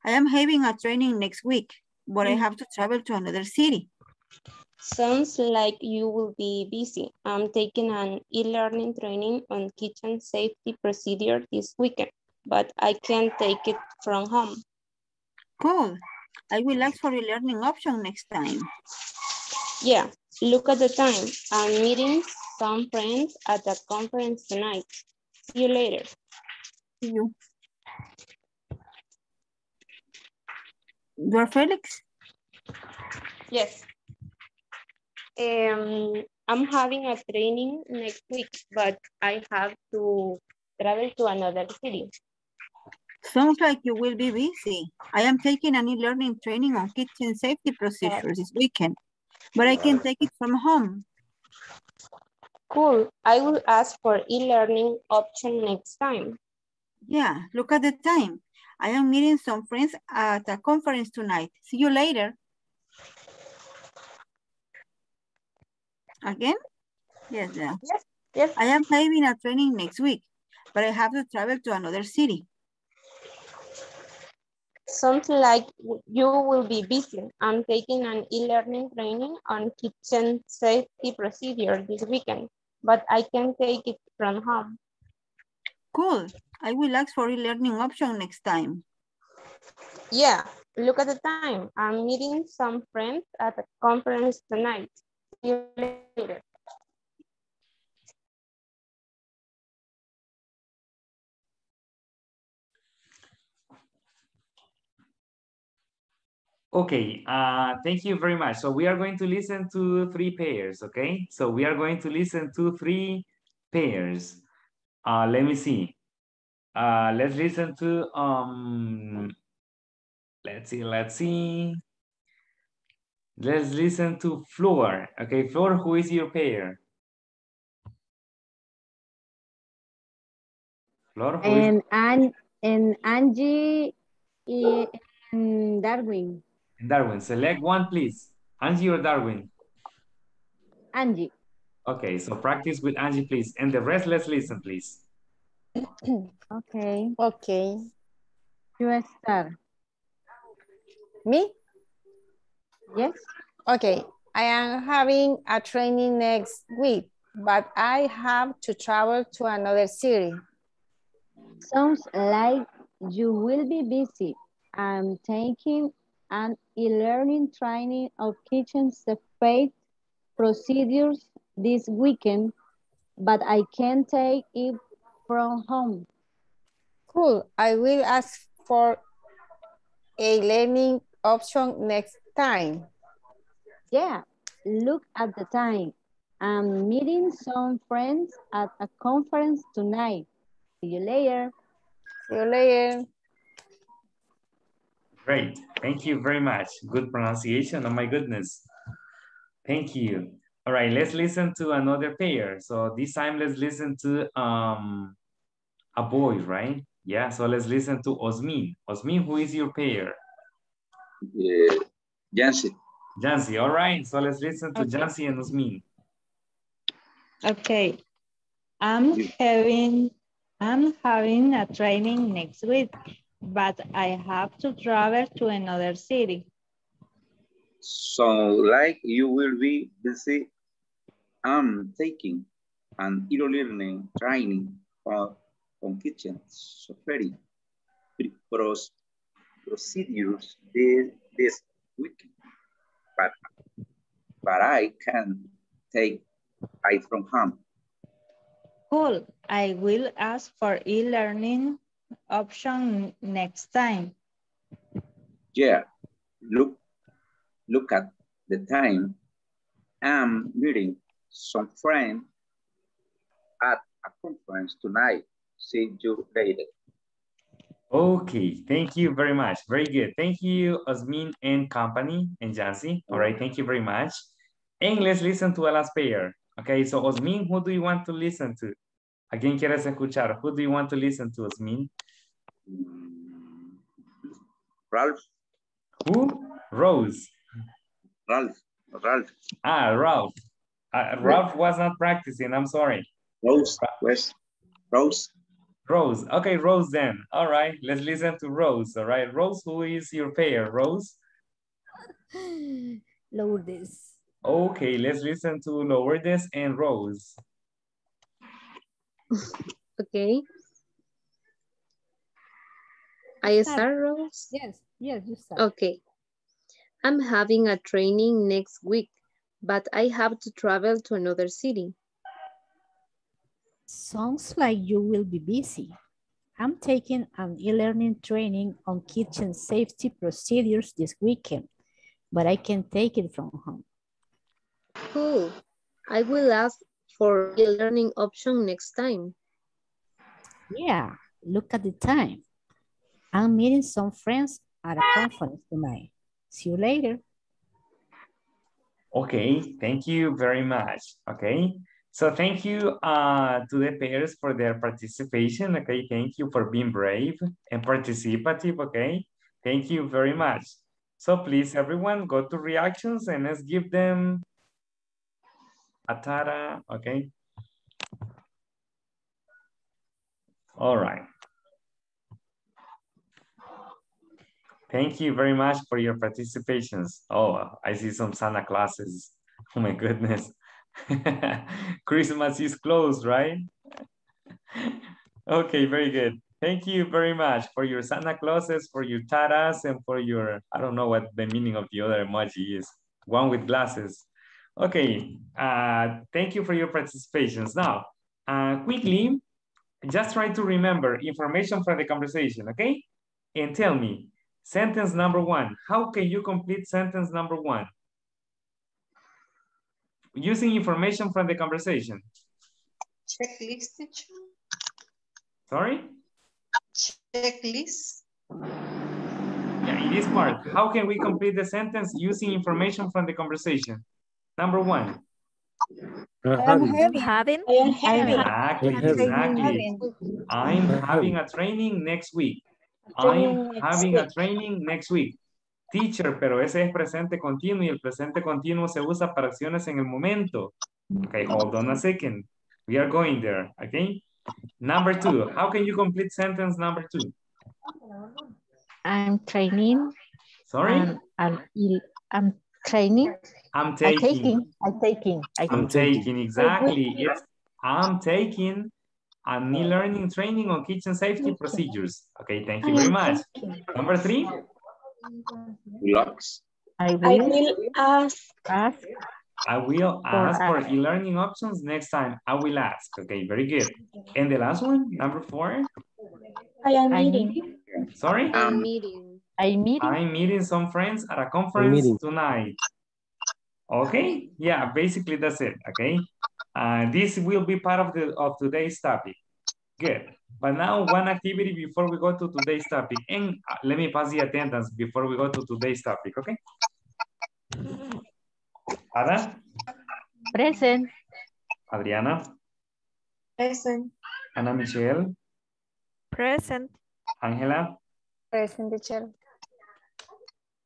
I am having a training next week, but I mm. have to travel to another city. Sounds like you will be busy. I'm taking an e-learning training on kitchen safety procedure this weekend, but I can take it from home. Cool. I will ask for a learning option next time. Yeah, look at the time. I'm meeting some friends at a conference tonight. See you later. See you. You're Felix? Yes. Um, I'm having a training next week, but I have to travel to another city. Sounds like you will be busy. I am taking an e-learning training on kitchen safety procedures this weekend, but I can take it from home. Cool. I will ask for e-learning option next time. Yeah, look at the time. I am meeting some friends at a conference tonight. See you later. Again? Yes, yeah. Yes, yes. I am having a training next week, but I have to travel to another city. Something like you will be busy. I'm taking an e-learning training on kitchen safety procedure this weekend, but I can take it from home. Cool. I will ask for e-learning option next time. Yeah, look at the time. I'm meeting some friends at a conference tonight. You later. Okay, uh, thank you very much. So we are going to listen to three pairs, okay? So we are going to listen to three pairs. Uh, let me see. Uh, let's listen to, um, let's see, let's see. Let's listen to Flor. Okay, Flor, who is your pair? Flor, who is And, An and Angie i- and Darwin. Darwin? Select one, please. Angie or Darwin? Angie. Okay, so practice with Angie, please. And the rest, let's listen, please. okay. Okay. You start. Me? Yes. Okay. I am having a training next week, but I have to travel to another city. Sounds like you will be busy. I'm taking an e-learning training of kitchen safety procedures this weekend, but I can take it from home. Cool. I will ask for a learning option next time. Yeah, look at the time. I'm meeting some friends at a conference tonight. See you later. See you later. Great, thank you very much. Good pronunciation, oh my goodness. Thank you. All right, let's listen to another pair. So this time let's listen to um a boy, right? Yeah, so let's listen to Osmin. Osmin, who is your pair? Uh, Jancy. Jancy, all right. So let's listen to Okay. Jancy and Osmin. Okay. I'm having I'm having a training next week, but I have to travel to another city. So like you will be busy. I'm taking an e-learning training on, on kitchen safety pro- procedures this, this week, but, but I can take it from home. Cool. I will ask for e-learning option next time. Yeah, look, look at the time. I'm meeting some friend at a conference tonight. See you later. Okay, thank you very much. Very good. Thank you, Osmin and company and Jansi. All right, thank you very much. And let's listen to the last pair. Okay, so Osmin, who do you want to listen to? ¿A quién quieres escuchar? Who do you want to listen to, Osmin? Ralph. Who? Rose. Ralph. Ralph. Ah, Ralph. Uh, Ralph was not practicing, I'm sorry. Rose. West. Rose. Rose. Okay, Rose then. All right, let's listen to Rose. All right, Rose, who is your pair? Rose? Lourdes. Okay, let's listen to Lourdes and Rose. Okay. I start, Rose? Yes, yes, you start. Okay. I'm having a training next week, but I have to travel to another city. Sounds like you will be busy. I'm taking an e-learning training on kitchen safety procedures this weekend, but I can take it from home. Cool. I will ask for e-learning option next time. Yeah, look at the time. I'm meeting some friends at a conference tonight. See you later. Okay, thank you very much. Okay, so thank you uh, to the pairs for their participation. Okay, thank you for being brave and participative. Okay, thank you very much. So please, everyone, go to reactions and let's give them a tara. Okay. All right. Thank you very much for your participations. Oh, I see some Santa classes. Oh my goodness. Christmas is close, right? okay, very good. Thank you very much for your Santa Clauses, for your taras, and for your, I don't know what the meaning of the other emoji is. One with glasses. Okay, uh, thank you for your participations. Now, uh, quickly, just try to remember information from the conversation, okay? And tell me, sentence number one, how can you complete sentence number one? Using information from the conversation. Checklist, teacher. Sorry? Checklist. Yeah, in this part, how can we complete the sentence using information from the conversation? Number one. I'm having. having. I am having. Exactly, I'm exactly. I'm having a training next week. I'm having a training next week. Teacher, pero ese es presente continuo y el presente continuo se usa para acciones en el momento. Okay, hold on a second. We are going there, okay? Number two, how can you complete sentence number two? I'm training. Sorry? il- I'm training. I'm I'm taking. taking. I'm taking. I'm taking, exactly. It's, I'm taking an e-learning training on kitchen safety procedures. Okay, thank you very much. Number three, Relax. I I will will ask. ask. I will For ask for ask. e-learning options next time. I will ask. Okay, very good. And the last one, number four, I am I'm meeting. meeting. sorry? I'm meeting. I'm meeting. I'm meeting some friends at a conference tonight. Okay, yeah, basically that's it, okay? Uh, this will be part of the of today's topic. Good. But now one activity before we go to today's topic. And uh, let me pass the attendance before we go to today's topic, okay? Ada, Present. Adriana, Present. Ana Michelle, Present. Angela, Present teacher.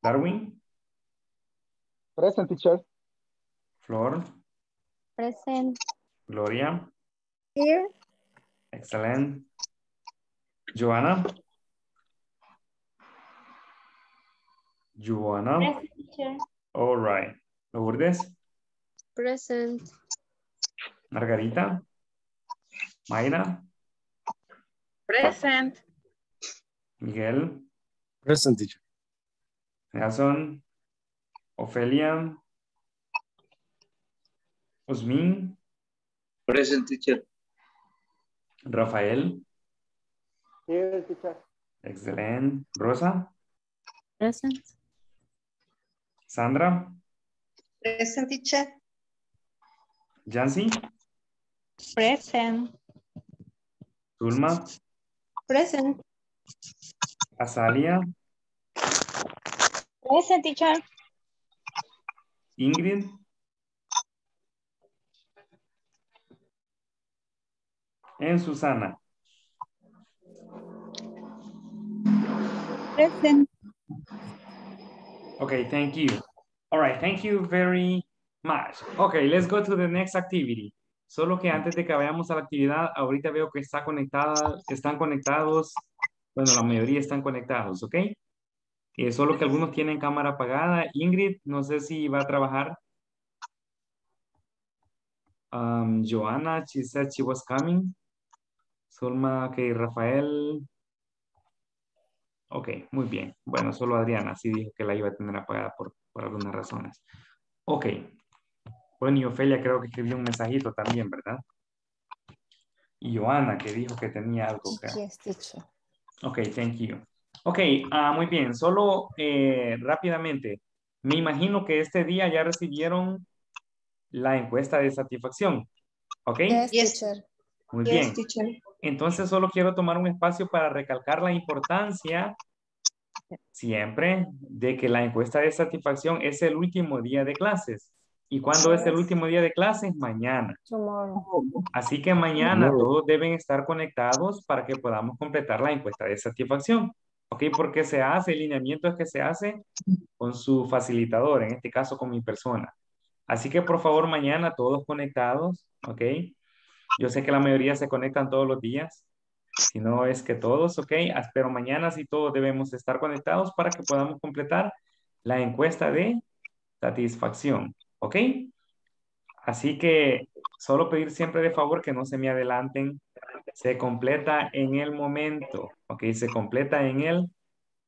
Darwin, Present teacher. Flor, Present. Gloria, Here, excellent. Joanna, Joanna, Present teacher. all right. Lourdes, Present. Margarita, Mayra, Present. Miguel, Present teacher. Jason, Ofelia, Osmin, Present teacher. Rafael, Here, teacher. excelente. Rosa, Present. Sandra, Present teacher. Jancy, Present. Zulma, Present. Azalia, Present teacher. Ingrid, and Susana. Present. Okay, thank you. All right, thank you very much. Okay, let's go to the next activity. Solo que antes de que vayamos a la actividad, ahorita veo que está conectada, están conectados, bueno, la mayoría están conectados, ¿ok? Solo que algunos tienen cámara apagada. Ingrid, no sé si va a trabajar. Um, Joanna, she said she was coming. Solma, ok, Rafael. Ok, muy bien. Bueno, solo Adriana sí dijo que la iba a tener apagada por, por algunas razones. Ok. Bueno, y Ofelia creo que escribió un mensajito también, ¿verdad? Y Joana que dijo que tenía algo. Yes, teacher. Ok, thank you. Ok, ah, muy bien. Solo eh, rápidamente. Me imagino que este día ya recibieron la encuesta de satisfacción. ¿Ok? Yes, Yes. teacher. Muy Yes, bien. teacher. Entonces solo quiero tomar un espacio para recalcar la importancia siempre de que la encuesta de satisfacción es el último día de clases. ¿Y cuándo es el último día de clases? Mañana. Así que mañana todos deben estar conectados para que podamos completar la encuesta de satisfacción. ¿Ok? Porque se hace, el lineamiento es que se hace con su facilitador, en este caso con mi persona. Así que por favor mañana todos conectados, ¿ok? Yo sé que la mayoría se conectan todos los días, si no es que todos, ¿ok? Pero mañana sí todos debemos estar conectados para que podamos completar la encuesta de satisfacción, ¿ok? Así que solo pedir siempre de favor que no se me adelanten. Se completa en el momento, ¿ok? Se completa en el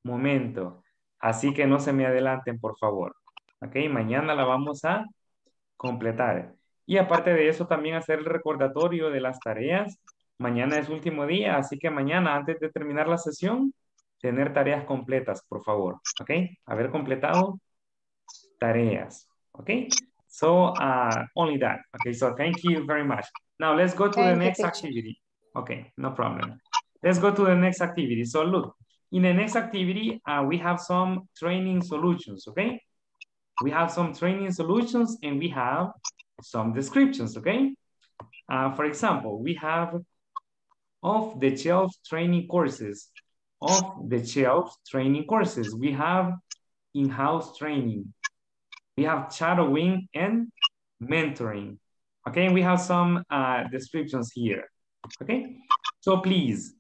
momento. Así que no se me adelanten, por favor. ¿Ok? Mañana la vamos a completar. Y aparte de eso, también hacer el recordatorio de las tareas. Mañana es último día, así que mañana, antes de terminar la sesión, tener tareas completas, por favor. ¿Ok? Haber completado tareas. ¿Ok? So, uh, only that. Okay, so thank you very much. Now, let's go to the Thank next teacher. activity. Okay, no problem. Let's go to the next activity. So look, in the next activity, uh, we have some training solutions, okay? We have some training solutions and we have some descriptions, okay? Uh, for example, we have off-the-shelf training courses. Off-the-shelf training courses. We have in-house training. We have shadowing and mentoring. Okay, we have some uh, descriptions here. Okay, so please,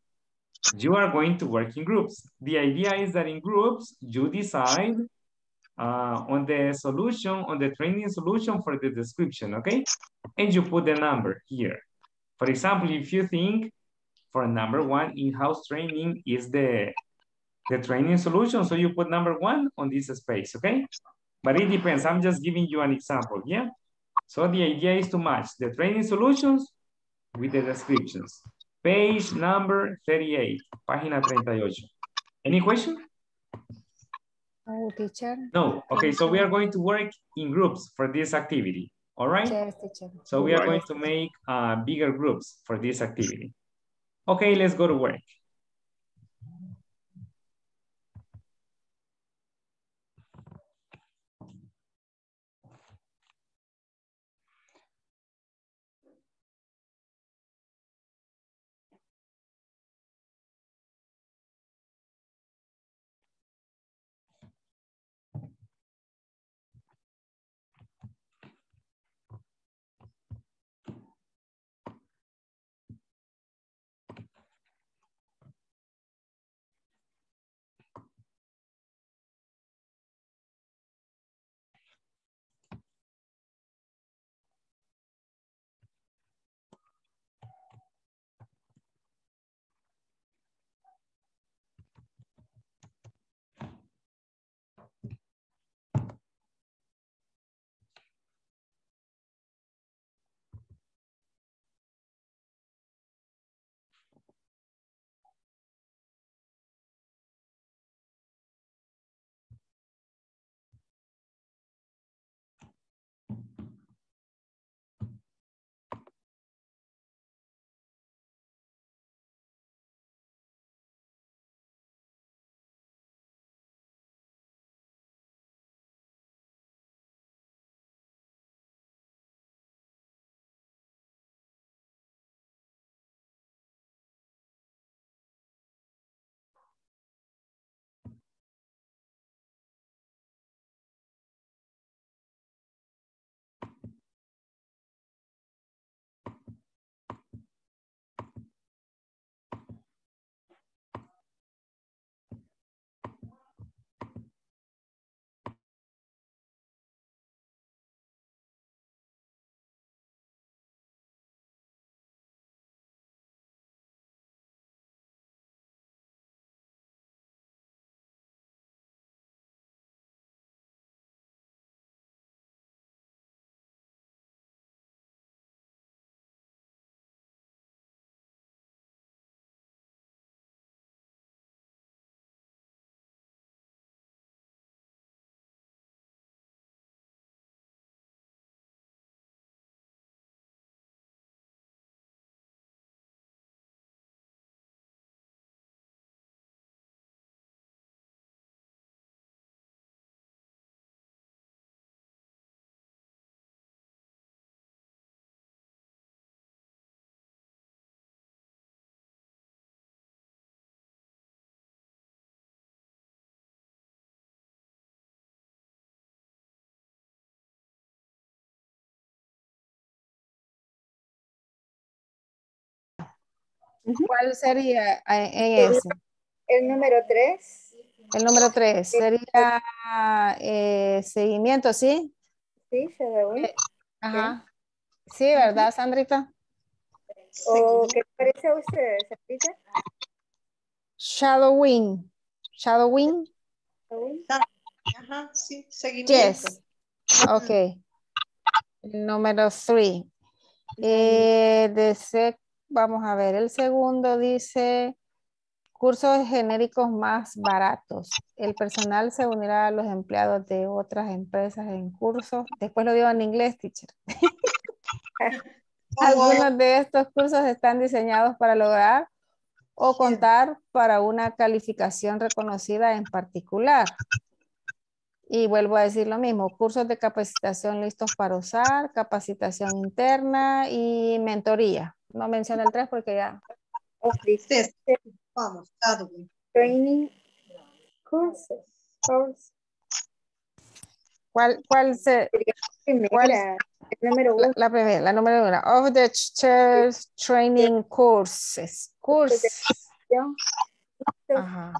you are going to work in groups. The idea is that in groups, you decide uh, on the solution, on the training solution for the description, okay? And you put the number here. For example, if you think for number one, in-house training is the, the training solution, so you put number one on this space, okay? But it depends, I'm just giving you an example, yeah? So the idea is to match the training solutions with the descriptions. Page number 38, página 38. Any question? Oh, teacher. No. Okay, so we are going to work in groups for this activity. All right? Yes, teacher. So we are going to make uh, bigger groups for this activity. Okay, let's go to work. ¿Cuál sería eh, en El, ese? el número tres. El número tres sería eh, seguimiento, ¿sí? Sí, shadowing. Ajá. Sí, ¿verdad, Sandrita? ¿O qué le parece a ustedes, Sandrita? Shadowing. Shadowing. Ajá, sí, seguimiento. Yes. Ok. El número three. Eh, de sec- vamos a ver, el segundo dice cursos genéricos más baratos. El personal se unirá a los empleados de otras empresas en cursos. Después lo digo en inglés, teacher. Algunos de estos cursos están diseñados para lograr o contar para una calificación reconocida en particular. Y vuelvo a decir lo mismo, cursos de capacitación listos para usar, capacitación interna y mentoría. No menciono el 3 porque ya. Vamos, shadowing. Training courses. course. ¿Cuál, cuál se, cuál- el número la, uno. la primera, la número uno. Of the teachers training courses. Courses. Ajá.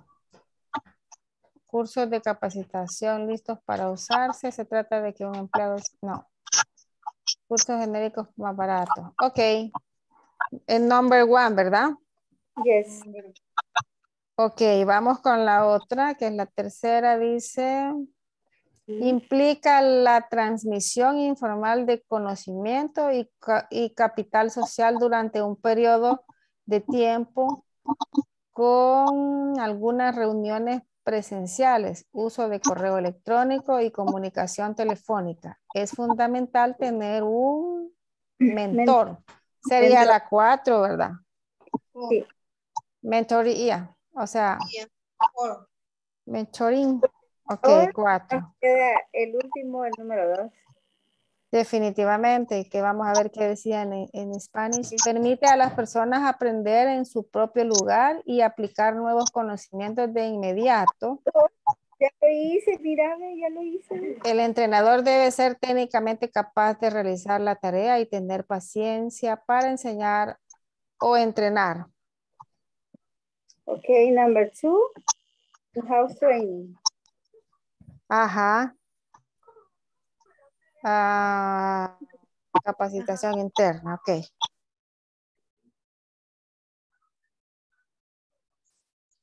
Cursos de capacitación listos para usarse. Se trata de que un empleado... No. Cursos genéricos más baratos. Ok. El number one, ¿verdad? Yes. Ok, vamos con la otra, que es la tercera, dice... Implica la transmisión informal de conocimiento y, y capital social durante un periodo de tiempo con algunas reuniones presenciales, uso de correo electrónico y comunicación telefónica. Es fundamental tener un mentor. Sería la cuatro, ¿verdad? Sí. Mentoría, o sea, mentoring. Ok, Ahora cuatro. Queda el último, el número dos. Definitivamente, que vamos a ver qué decían en, en Spanish. Permite a las personas aprender en su propio lugar y aplicar nuevos conocimientos de inmediato. Ya lo hice, mira, ve, ya lo hice. El entrenador debe ser técnicamente capaz de realizar la tarea y tener paciencia para enseñar o entrenar. Okay, number two, house training. Ajá. Ah, capacitación interna, ok.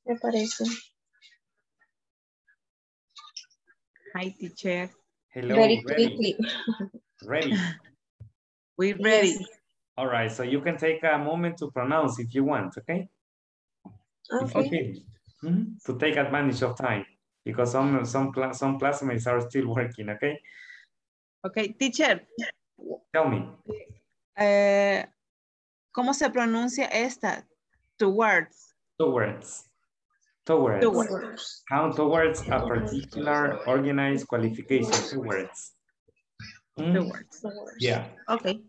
Me parece. Hi, teacher. Hello, Very quickly. Ready. We're ready. All right, so you can take a moment to pronounce if you want, okay? If you Okay. feel. Mhm, To take advantage of time, because some, some, cla- some classmates are still working, okay? Okay, teacher. Tell me. eh, ¿Cómo se pronuncia esta? Towards. Towards. Towards. Towards. Count towards a particular organized qualification. Towards. Mm, Towards. Yeah, Okay.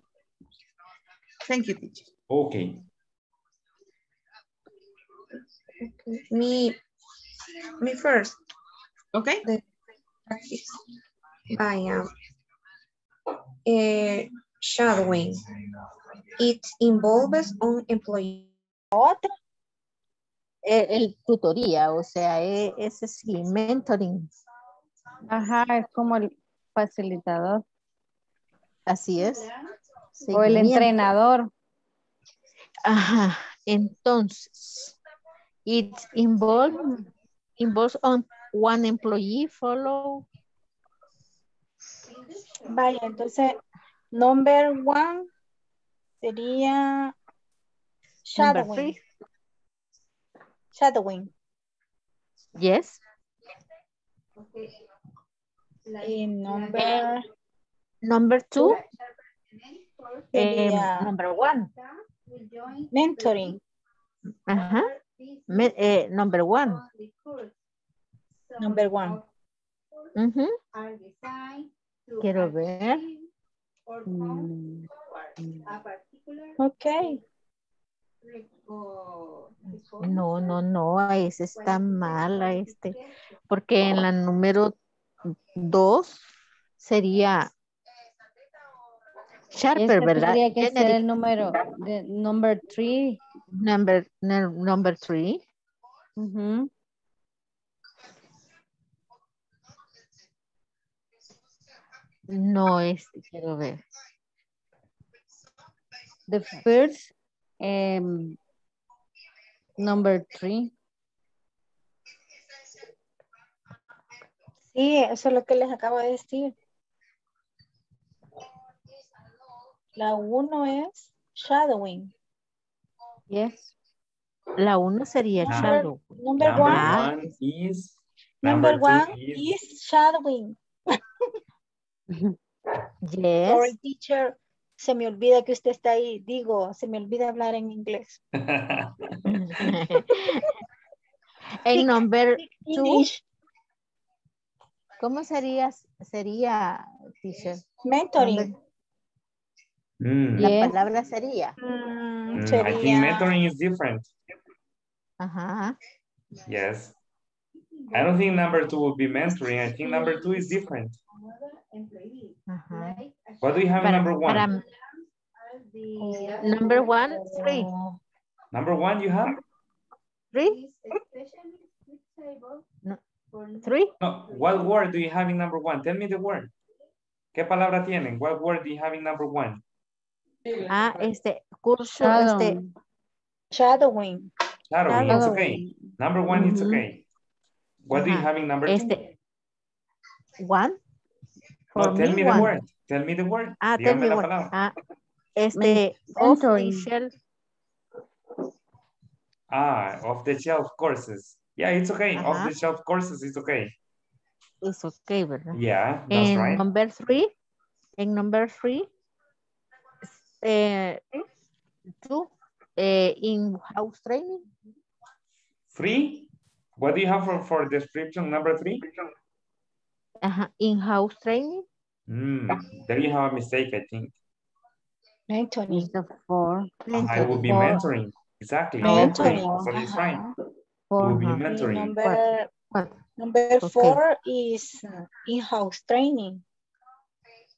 Thank you, teacher. okay. okay. Me, me first. Okay. The practice. Vaya. Eh, shadowing. It involves un employee. Otra. El, el tutoría, o sea, e- ese sí, mentoring. Ajá, es como el facilitador Así es. o el entrenador. Ajá, entonces, it involve, involves on one employee follow. Vaya, entonces, number one sería Number shadowing. Shadowing. Yes. Y number Number two. Em, number one. mentoring. Ajá. Me- eh, number one. Number one. Ujú. Quiero ver. Mm, Ok. No, no, no, ese está mala, este, porque en la número dos sería Sharper, Ese ¿verdad? tendría que ser el número, de number three. Number, num- number. No, este quiero ver. The first, um, number three. Sí, eso es lo que les acabo de decir. La uno es shadowing. Yes. La uno sería Number- shadow. Number, Number one, one is. number, two one is. is shadowing. Yes. Sorry, teacher. Se me olvida que usted está ahí. Digo, se me olvida hablar en inglés. En number two. ¿cómo sería, sería, teacher? Mentoring. Mm. La Yes. palabra sería. Mm, Mm, I think mentoring is different. Ajá. Yes. I don't think number two would be mentoring. I think number two is different. Ajá. What do you have in Para, number one? para- number one, three. Number one you have? Three? No. Three? No, what word do you have in number one? Tell me the word. ¿Qué palabra tienen? What word do you have in number one? Ah, este curso, Shadow. este, shadowing. Shadowing, it's okay. Number one, it's Mhm. okay. What do you have in number two? este, one. No, tell me, me the word. Tell me the word. Ah, tell me la one. palabra. Ah, este, off the shelf. Ah, off the shelf courses. Yeah, it's okay. Off the shelf courses, it's okay. It's okay, ¿verdad? Yeah, that's En right. number three, en number three, eh, two, eh, in-house training. Three? What do you have for, for description number three? Ajá, in-house training. Mm, there you have a mistake, I think. Mentoring. Is the four. I will be Four. mentoring. Exactly. Mentoring. Mentoring. So it's right. Ajá. Will be mentoring. number, What? number Okay. four is uh, in-house training.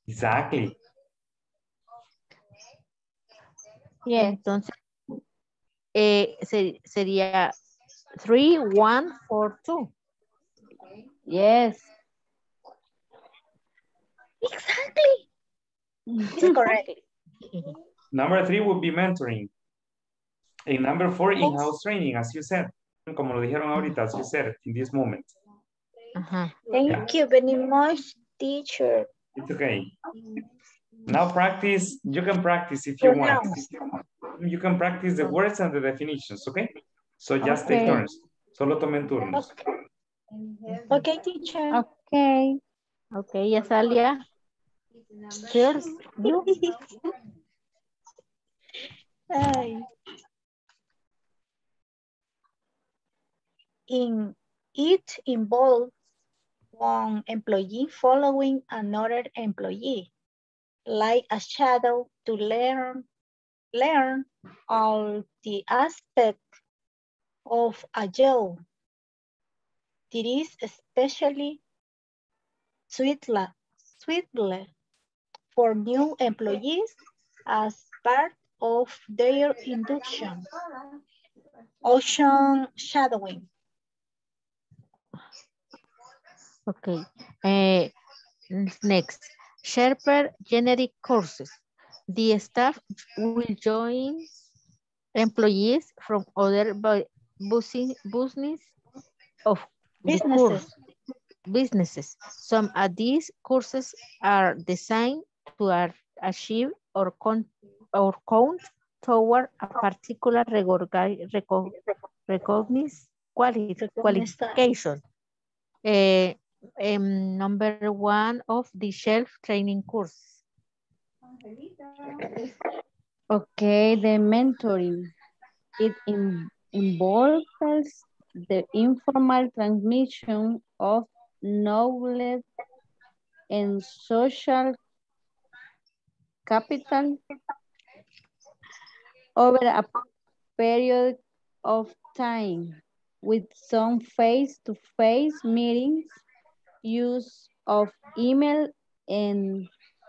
Exactly. Yes. Entonces, eh, se- sería three, one, four, two. Yes. Exactly. It's correct. Number three would be mentoring. And number four, in-house training, as you said. Como lo dijeron ahorita, as you said, in this moment. Ajá. Thank you very much, teacher. It's okay. Now practice, you can practice if you want. You can practice the words and the definitions, okay? So just take turns. Solo tomen turnos. Okay, teacher. Okay. Ok, ya First, you. In it involves one employee following another employee, like a shadow to learn learn all the aspects of a job. It is especially sweetla- sweetler for new employees as part of their induction. Ocean shadowing. Ok. Eh, next, Sherper generic courses. The staff will join employees from other bu- busi- business of Businesses. businesses. Some of these courses are designed to achieve or, con- or count toward a particular recogni- reco- recognized quali- qualification. Eh, em, number one of the shelf training course. Okay, the mentoring. It in- involves the informal transmission of knowledge and social capital over a period of time with some face-to-face meetings, use of email and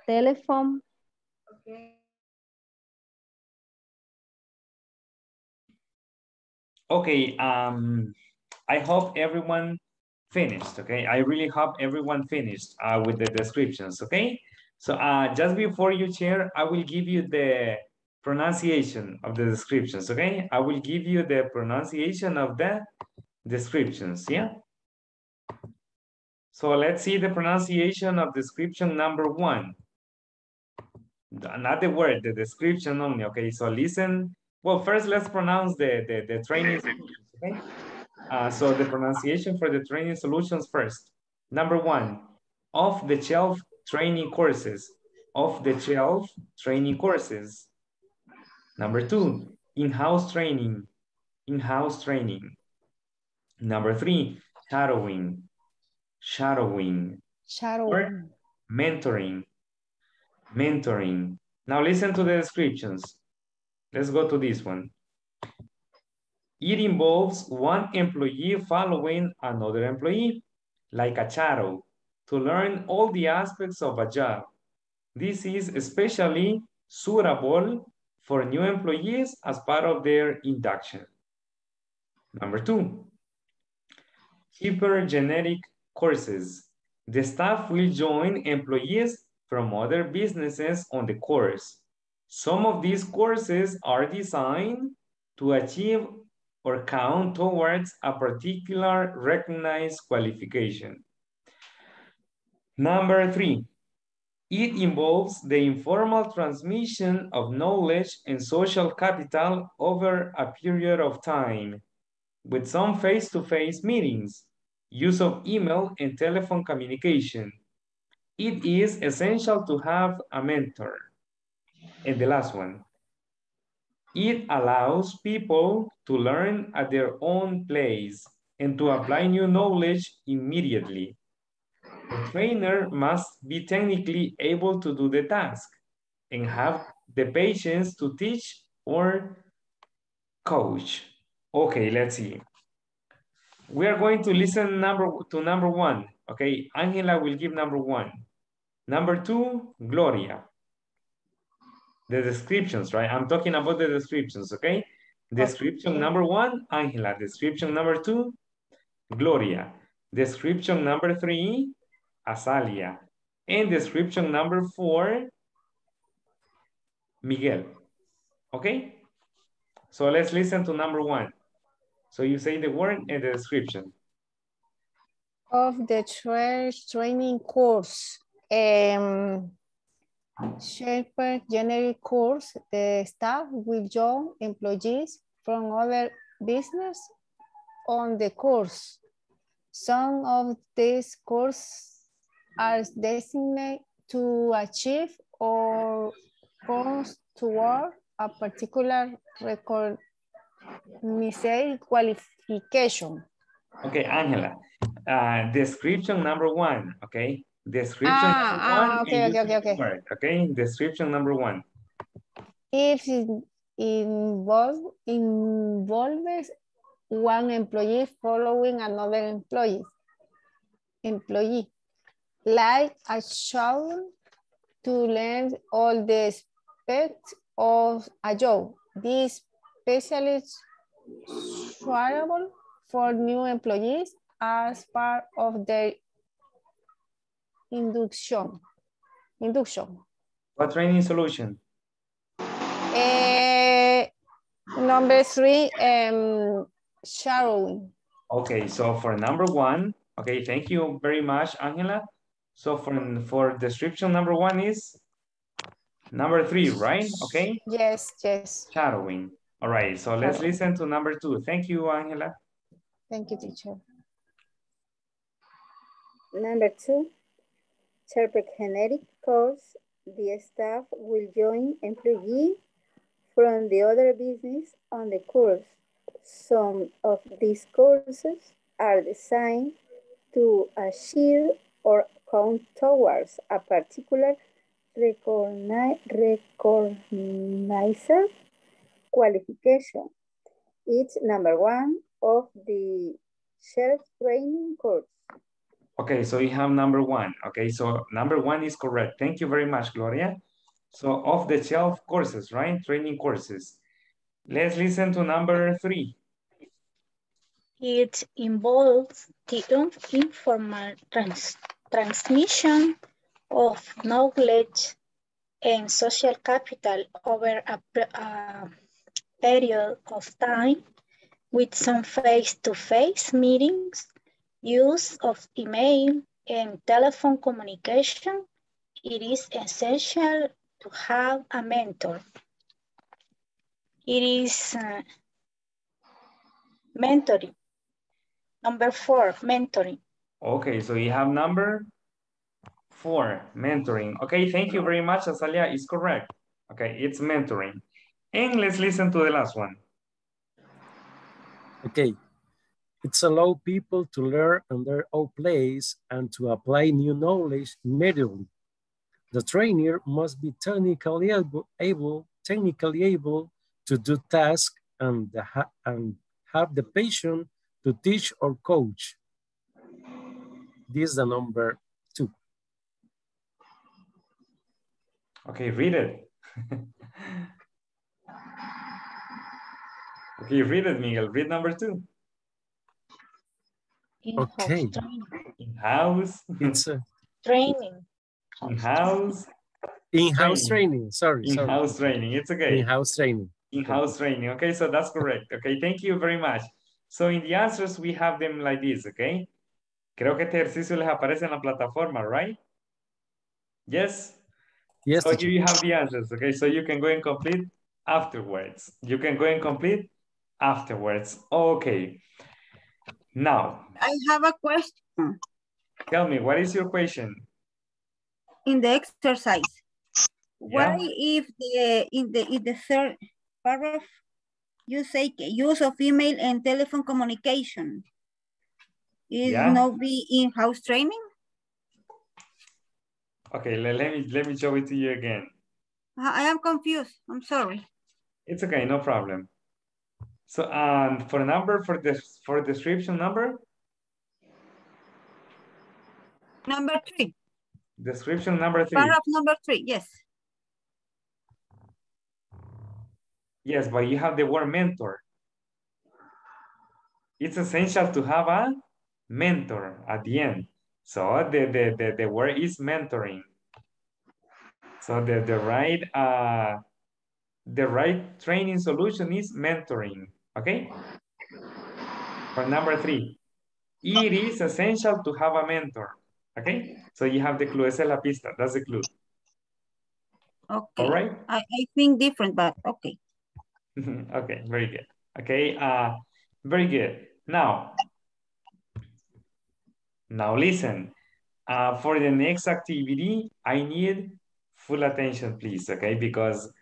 telephone Okay, um, I hope everyone finished, okay? I really hope everyone finished uh, with the descriptions, okay? So uh, just before you share, I will give you the pronunciation of the descriptions, okay? I will give you the pronunciation of the descriptions, yeah? So let's see the pronunciation of description number one. Not the word, the description only, okay? So listen. Well, first let's pronounce the, the, the training solutions, okay? Uh, so the pronunciation for the training solutions first. Number one, off the shelf training courses. Off the shelf training courses. Number two, in-house training. In-house training. Number three, shadowing. Shadowing. Shadowing. mentoring. Mentoring. Now listen to the descriptions. Let's go to this one. It involves one employee following another employee, like a shadow, to learn all the aspects of a job. This is especially suitable for new employees as part of their induction. Number two, hypergeneric courses. The staff will join employees from other businesses on the course. Some of these courses are designed to achieve or count towards a particular recognized qualification. Number three, it involves the informal transmission of knowledge and social capital over a period of time with some face-to-face -face meetings, use of email and telephone communication. It is essential to have a mentor. And the last one, it allows people to learn at their own place and to apply new knowledge immediately. The trainer must be technically able to do the task and have the patience to teach or coach. Okay, let's see. We are going to listen number to number one. Okay, Angela will give number one. Number two, Gloria. The descriptions, right? I'm talking about the descriptions, okay? Description number one, Angela. Description number two, Gloria. Description number three, Azalia. And description number four, Miguel. Okay? So let's listen to number one. So you say the word and the description. Of the tra training course. Um, Shaper generic course, the staff will join employees from other business on the course. Some of these courses are destined to achieve or comes toward a particular record qualification. Okay, Angela. Uh, description number one, okay? Description ah, ah, okay, okay, okay, okay. Word, okay, description number one. If it involve, involves one employee following another employee, employee, like a child to learn all the aspects of a job. This specialist suitable for new employees as part of their induction. Induction. What training solution? Uh, number three, um, shadowing. Okay, so for number one, okay, thank you very much, Angela. So for, for description number one is number three, right? Okay. Yes, yes. Shadowing. All right, so let's listen to number two. Thank you, Angela. Thank you, teacher. Number two, genetic course, the staff will join employee from the other business on the course. Some of these courses are designed to achieve or count towards a particular recognizer qualification. It's number one of the shelf training course. Okay, so you have number one. Okay, so number one is correct. Thank you very much, Gloria. So off the shelf courses, right? Training courses. Let's listen to number three. It involves the informal trans transmission of knowledge and social capital over a, a period of time with some face-to-face -face meetings, use of email and telephone communication, it is essential to have a mentor. It is uh, mentoring. Number four, mentoring. Okay, so you have number four, mentoring. Okay, thank you very much, Azalia. It's correct. Okay, it's mentoring. And let's listen to the last one. Okay. It's allow people to learn in their own place and to apply new knowledge immediately. The trainer must be technically able, able technically able to do tasks and, and have the patience to teach or coach. This is the number two. Okay, read it. okay, read it, Miguel. Read number two. Okay. In-house. It's a Training. in-house. in-house training. Sorry, sorry. In-house training. It's okay. In-house training. In-house training. Okay, so that's correct. Okay, thank you very much. So in the answers, we have them like this, okay? Creo que este ejercicio les aparece en la plataforma, right? Yes? Yes. So you have the answers, okay? So you can go and complete afterwards. You can go and complete afterwards. Okay. Now, I have a question tell me, what is your question? in the exercise. Why if the in the in the third paragraph you say use of email and telephone communication is Yeah. not be in-house training? Okay, let, let me let me show it to you again. I I am confused. I'm sorry. It's okay, no problem. So um for number for this for description number, Number three, description number three. paragraph number three, yes. Yes, but you have the word mentor. It's essential to have a mentor at the end. So the, the, the, the word is mentoring. So the, the right uh the right training solution is mentoring. Okay? For number three, it is essential to have a mentor. Okay? So you have the clue. Esa es la pista. That's the clue. Okay. All right? I, I think different, but okay. okay, very good. Okay, uh, very good. Now, now listen. Uh, for the next activity, I need full attention, please, okay? Because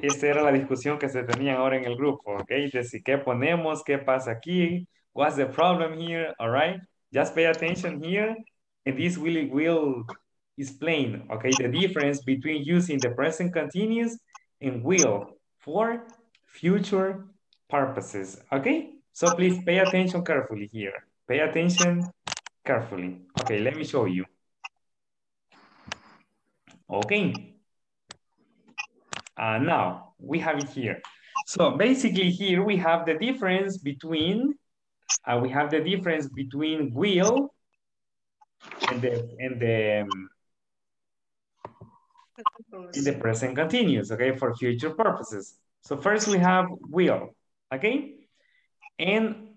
esta era la discusión que se tenía ahora en el grupo, okay? De si qué ponemos, qué pasa aquí, what's the problem here, all right? Just pay attention here, and this will, will explain, okay, the difference between using the present continuous and will for future purposes, okay? So please pay attention carefully here. Pay attention carefully. Okay, let me show you. Okay. Uh, now, we have it here. So basically here we have the difference between, uh, we have the difference between will and the, and the, um, in the present continuous, okay, for future purposes. So first we have will, okay? And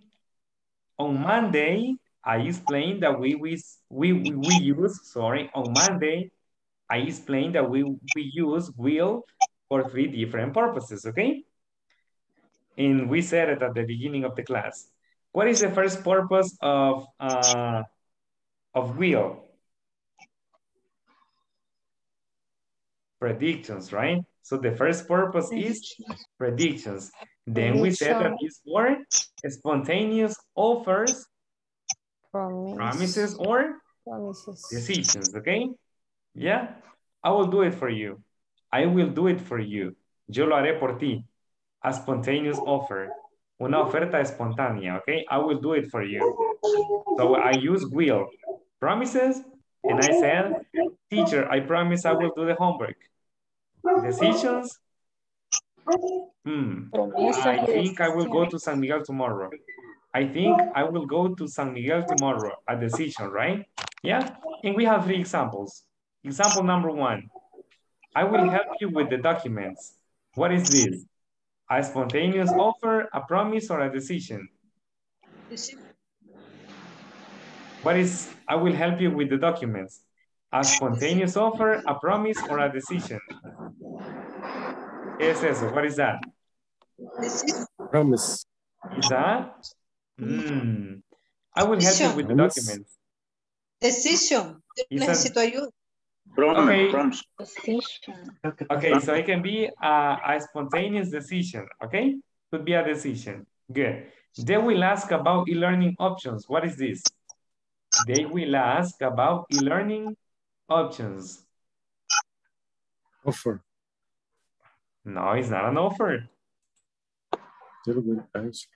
on Monday, I explained that we, we, we, we use, sorry, on Monday, I explained that we, we use will for three different purposes, okay? And we said it at the beginning of the class. What is the first purpose of, uh, of will? Predictions, right? So the first purpose is predictions. Then we said that it's for spontaneous offers, Promise. promises, or Promises. decisions, okay? Yeah, I will do it for you. I will do it for you. Yo lo haré por ti. A spontaneous offer. Una oferta espontánea, okay? I will do it for you. So I use will. Promises, and I said, teacher, I promise I will do the homework. Decisions, hmm. I think I will go to San Miguel tomorrow. I think I will go to San Miguel tomorrow, a decision, right? Yeah, and we have three examples. Example number one, I will help you with the documents. What is this? A spontaneous offer, a promise, or a decision? What is, I will help you with the documents? A spontaneous offer, a promise, or a decision? ¿Qué es eso? What is that? Promise. Is that? Mm. I will help you with the Promise. documents. Decision. Is that- Necesito ayuda. Okay. Decision. Okay, so it can be a, a spontaneous decision, okay? Could be a decision. Good. They will ask about e-learning options. What is this? They will ask about e-learning options. Offer. No, it's not an offer.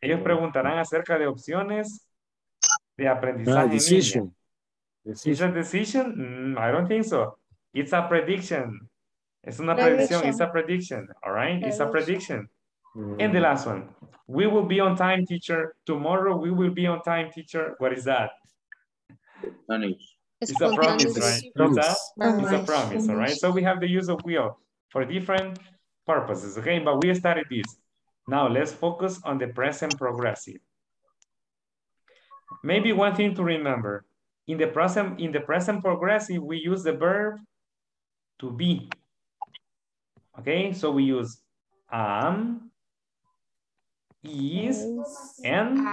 Ellos preguntarán acerca de opciones de Ah, aprendizaje en línea. decision. Is a decision? Mm, I don't think so. It's a prediction. Es una Prediction. predicción. It's a prediction. All right. It's a Prediction. prediction. And the last one. We will be on time, teacher. Tomorrow we will be on time, teacher. What is that? It's a promise, right? It's a, Promise. it's a Promise. promise, all right? So we have the use of will for different purposes, okay? But we started this. Now let's focus on the present progressive. Maybe one thing to remember. In the present, in the present progressive, we use the verb to be. Okay, so we use am, is, and,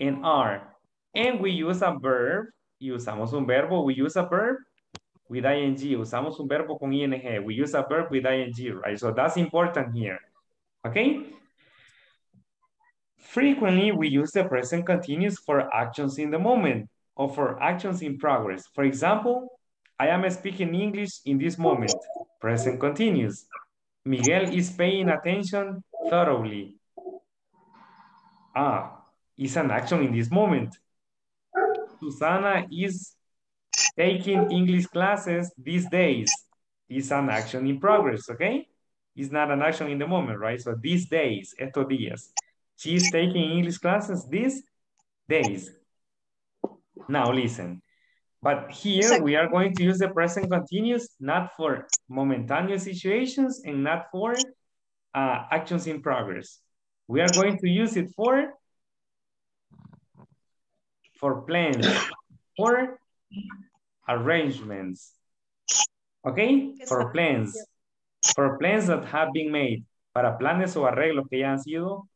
and are. And we use a verb, y usamos un verbo, we use a verb with ing, usamos un verbo con ing, we use a verb with ing, right? So that's important here, okay? Frequently, we use the present continuous for actions in the moment or for actions in progress. For example, I am speaking English in this moment, present continuous. Miguel is paying attention thoroughly. Ah, is an action in this moment. Susana is taking English classes these days. Is an action in progress, okay? It's not an action in the moment, right? So these days, estos días. She is taking English classes these days. Now listen. But here we are going to use the present continuous not for momentary situations and not for uh, actions in progress. We are going to use it for for plans, for arrangements. Okay? For plans. For plans that have been made. Para planes o arreglos que ya han sido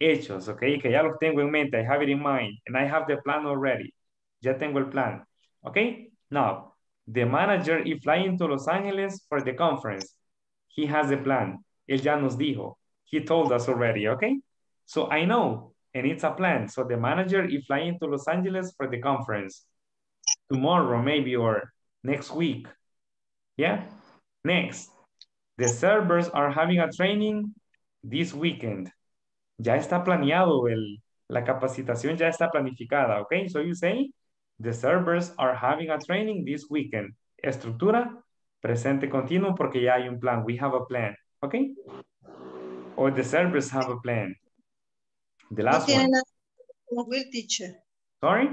hechos, ok? Que ya los tengo en mente. I have it in mind. And I have the plan already. Ya tengo el plan. Okay? Now, the manager is flying to Los Angeles for the conference. He has the plan. Él ya nos dijo. He told us already, okay? So I know, and it's a plan. So the manager is flying to Los Angeles for the conference. Tomorrow, maybe, or next week. Yeah? Next. The servers are having a training this weekend. Ya está planeado el, la capacitación ya está planificada, okay? So you say, the servers are having a training this weekend. Estructura, presente continuo porque ya hay un plan. We have a plan, okay? Or the servers have a plan. The No last tiene one. nada con Will, teacher. Sorry?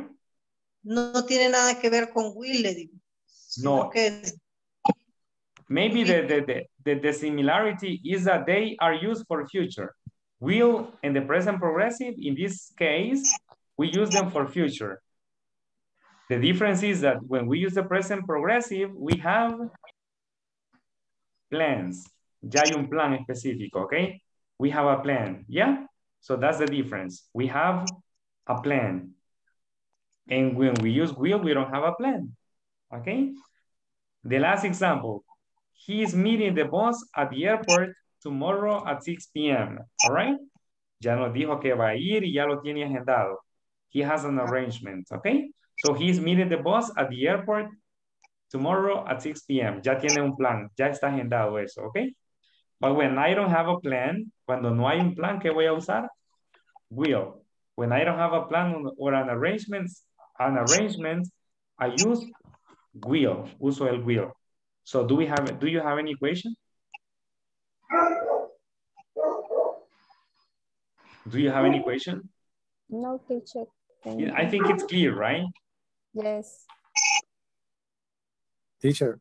No, no tiene nada que ver con Will, le digo. No. Que Maybe the, the, the, the, similarity is that they are used for future. Will and the present progressive, in this case, we use them for future. The difference is that when we use the present progressive, we have plans. Ya hay un plan específico, okay? We have a plan, yeah? So that's the difference. We have a plan. And when we use will, we don't have a plan, okay? The last example, he is meeting the boss at the airport tomorrow at 6 p.m. All right? Ya nos dijo que va a ir y ya lo tiene agendado. He has an arrangement, okay? So he's meeting the boss at the airport tomorrow at 6 p.m. Ya tiene un plan, ya está agendado eso, okay? But when I don't have a plan, cuando no hay un plan, ¿qué voy a usar? Will. When I don't have a plan or an arrangement, an arrangement, I use will, uso el will. So do we have, do you have any question? Do you have any question? No, teacher. Yeah, I think it's clear, right? Yes. Teacher,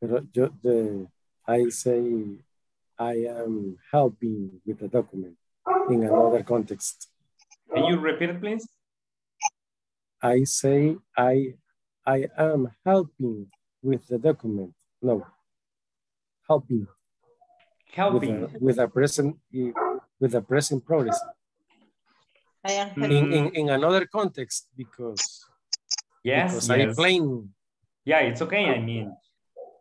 the, I say I am helping with the document in another context. Can you repeat it, please? I say I I am helping with the document. No, helping. Helping. with a, with a present with a present progress. I am. In, in in another context because Yes, because I yes. playing. Yeah, it's okay. I mean,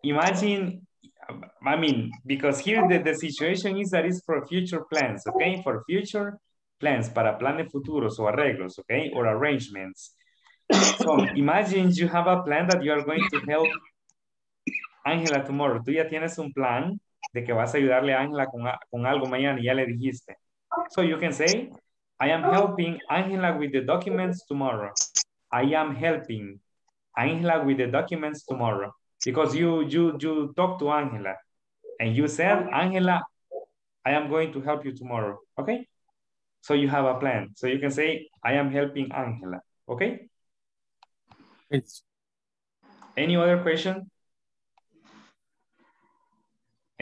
imagine, I mean, because here the, the situation is that it's for future plans, okay? For future plans, para planes futuros o arreglos, okay? Or arrangements. So imagine you have a plan that you are going to help Ángela tomorrow. Tú ya tienes un plan de que vas a ayudarle a Ángela con, con algo mañana y ya le dijiste. So you can say, I am helping Ángela with the documents tomorrow. I am helping Angela with the documents tomorrow because you you you talk to Angela and you said Angela I am going to help you tomorrow okay so you have a plan so you can say I am helping Angela okay It's any other question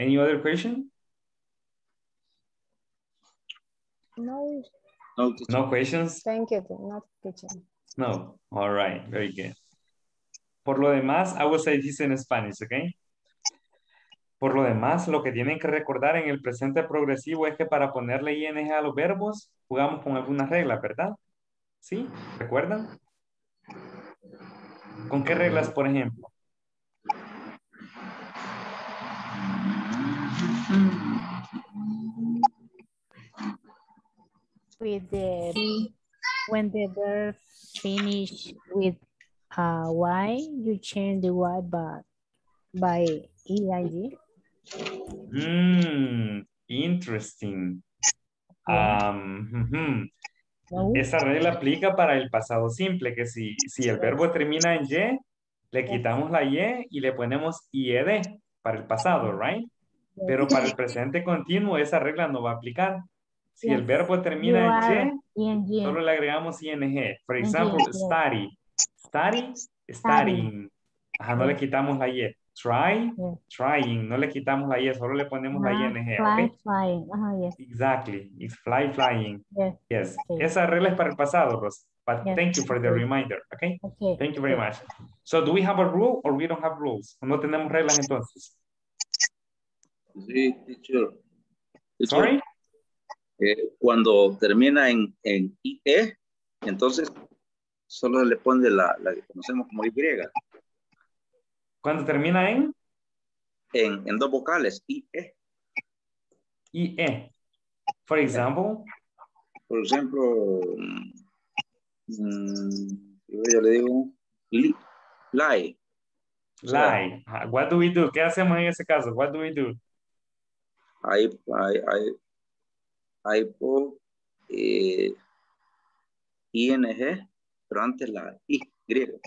any other question No, No, no questions thank you. Not teacher. no all right very good por lo demás I will say this in Spanish okay Por lo demás, lo que tienen que recordar en el presente progresivo es que para ponerle ing a los verbos, jugamos con algunas reglas, ¿verdad? ¿Sí? ¿Recuerdan? ¿Con qué reglas, por ejemplo? With the when the verb finish with uh y you change the y by by ing Mm, interesting. Um, ujú. no Esa regla aplica para el pasado simple, que si, si el verbo termina en y, le quitamos la y y le ponemos ied para el pasado, right? Pero para el presente continuo esa regla no va a aplicar. Si el verbo termina en are y, ing solo le agregamos ing. Example, yes. study. Study, studying. Ajá, no le quitamos la y. Try, Yes. trying. No le quitamos la y, solo le ponemos la ing, fly flying yes Exactly. It's fly, flying. yes. Okay. Esa regla es para el pasado, Ros. But thank you for the reminder, okay? okay Thank you very much. So, do we have a rule or we don't have rules? ¿O no tenemos reglas entonces? Sí, teacher. Sorry? eh, cuando termina en, en IE, entonces solo le pone la, la que conocemos como Y. Cuando termina en En, en dos vocales, IE. IE. For example, Por ejemplo, mm, yo le digo li, lie. O sea, lie. Ah, What do we do? ¿Qué hacemos en ese caso? What do we do? Ahí pongo eh, ING, pero antes la I, griega.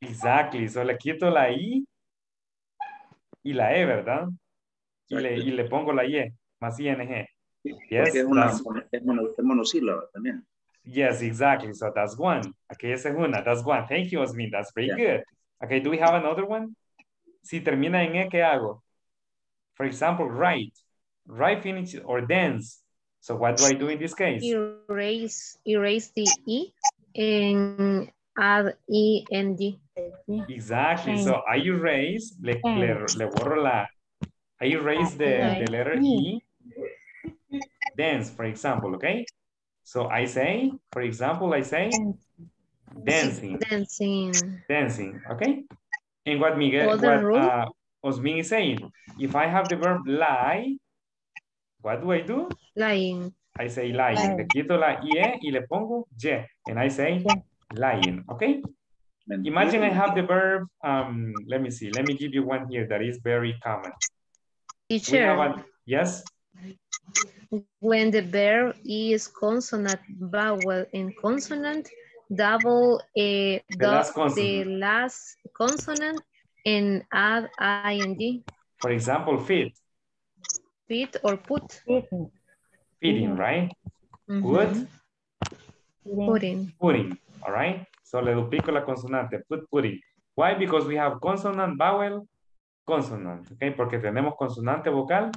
Exactly. So, le quito la I y la E, ¿verdad? Y le, y le pongo la Y más ING. Yes, es, una, that's- es, mono- es monosílaba también. Yes, exactly. So that's one. Okay, esa es una. That's one. Thank you, Osmin. That's very Yeah. good. Okay, do we have another one? Si termina en E, ¿qué hago? For example, write. Write finish or dance. So what do I do in this case? Erase, erase the E and add E and D. Exactly. So I erase, le, le, le borro la, I erase the, the letter E, dance, for example, okay? So I say, for example, I say dancing. Dancing. dancing, okay? And what Miguel, what uh, Osmin is saying, if I have the verb lie, what do I do? Lying. I say lying. Lying. Le quito la ie y le pongo ye, and I say lying, okay? Imagine I have the verb, um, let me see, let me give you one here that is very common. Teacher, a, yes, when the verb is consonant, vowel, and consonant, double uh, the, last the consonant. last consonant and add ing, for example, fit, fit or put. fitting, right? Mhm. Good. Pudding. Pudding, all right? So le duplico la consonante, put pudding. Why? Because we have consonant, vowel, consonant, okay? Porque tenemos consonante vocal,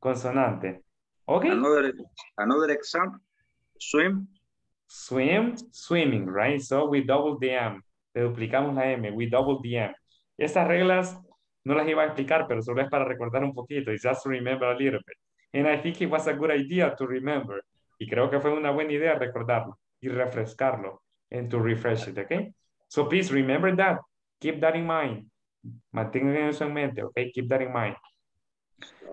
consonante. Okay? Another, another example, swim. Swim, swimming, right? So we double the M. Le duplicamos la M, we double the M. Estas reglas no las iba a explicar, pero solo es para recordar un poquito. It's just remember a little bit. And I think it was a good idea to remember. Y creo que fue una buena idea recordarlo y refrescarlo and to refresh it, okay? So please remember that. Keep that in mind. Mantengan eso en mente, okay? Keep that in mind.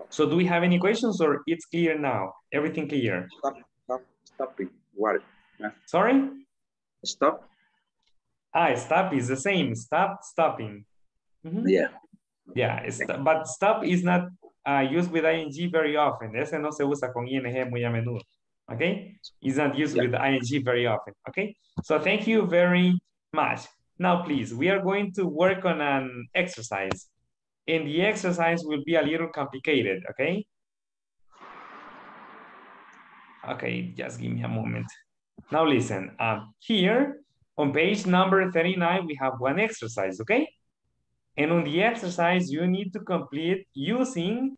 So do we have any questions or it's clear now? Everything clear? Stop, stop, stopping. What? Sorry? Stop. Ah, stop is the same. Stop, stopping. Mhm. Yeah. Yeah, but stop is not uh, used with ing very often. Ese no se usa con ing muy a menudo. Okay? It's not used with ing very often. Okay? So thank you very much. Now, please, we are going to work on an exercise. And the exercise will be a little complicated, okay? Okay, just give me a moment. Now listen, um, here on page number 39, we have one exercise, okay? And on the exercise, you need to complete using,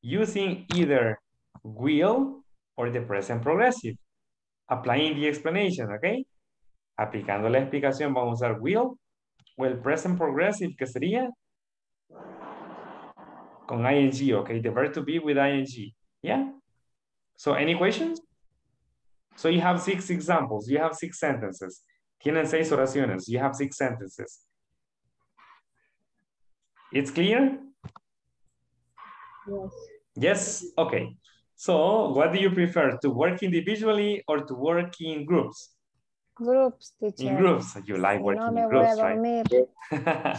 using either will or the present progressive. Applying the explanation, okay? Aplicando la explicación, vamos a usar will o el present progressive, que sería con ing, okay? The verb to be with ing, yeah? So any questions? So you have six examples, you have six sentences. Tienen seis oraciones, you have six sentences. It's clear? Yes. Yes, okay. So what do you prefer, to work individually or to work in groups? Groups, teacher. In groups, you like working no in me voy a groups, right?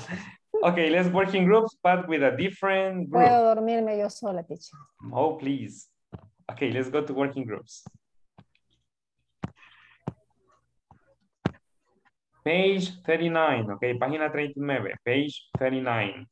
okay, let's work in groups, but with a different group. Puedo dormirme yo sola, teacher. Oh, please. Okay, let's go to working groups. Page 39, okay, página 39, page 39.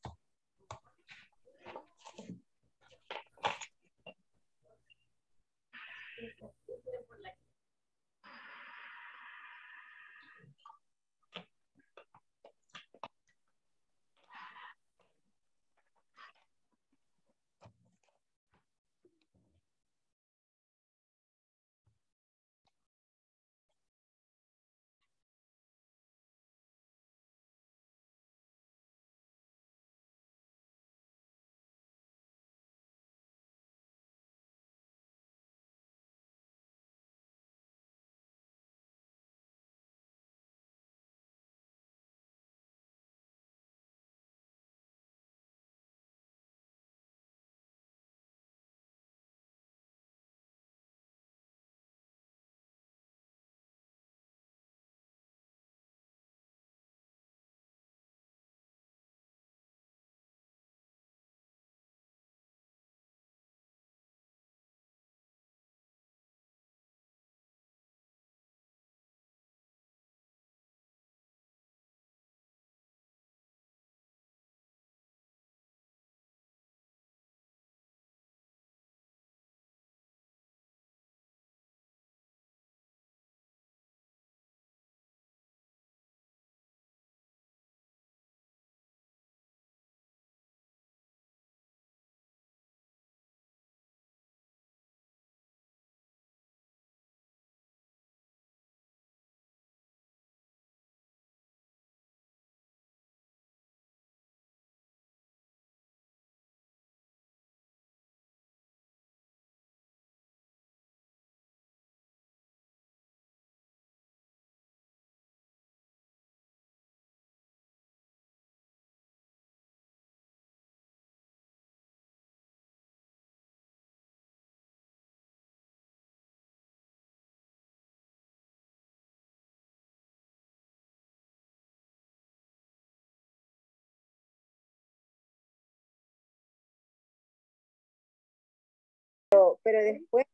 Pero, pero después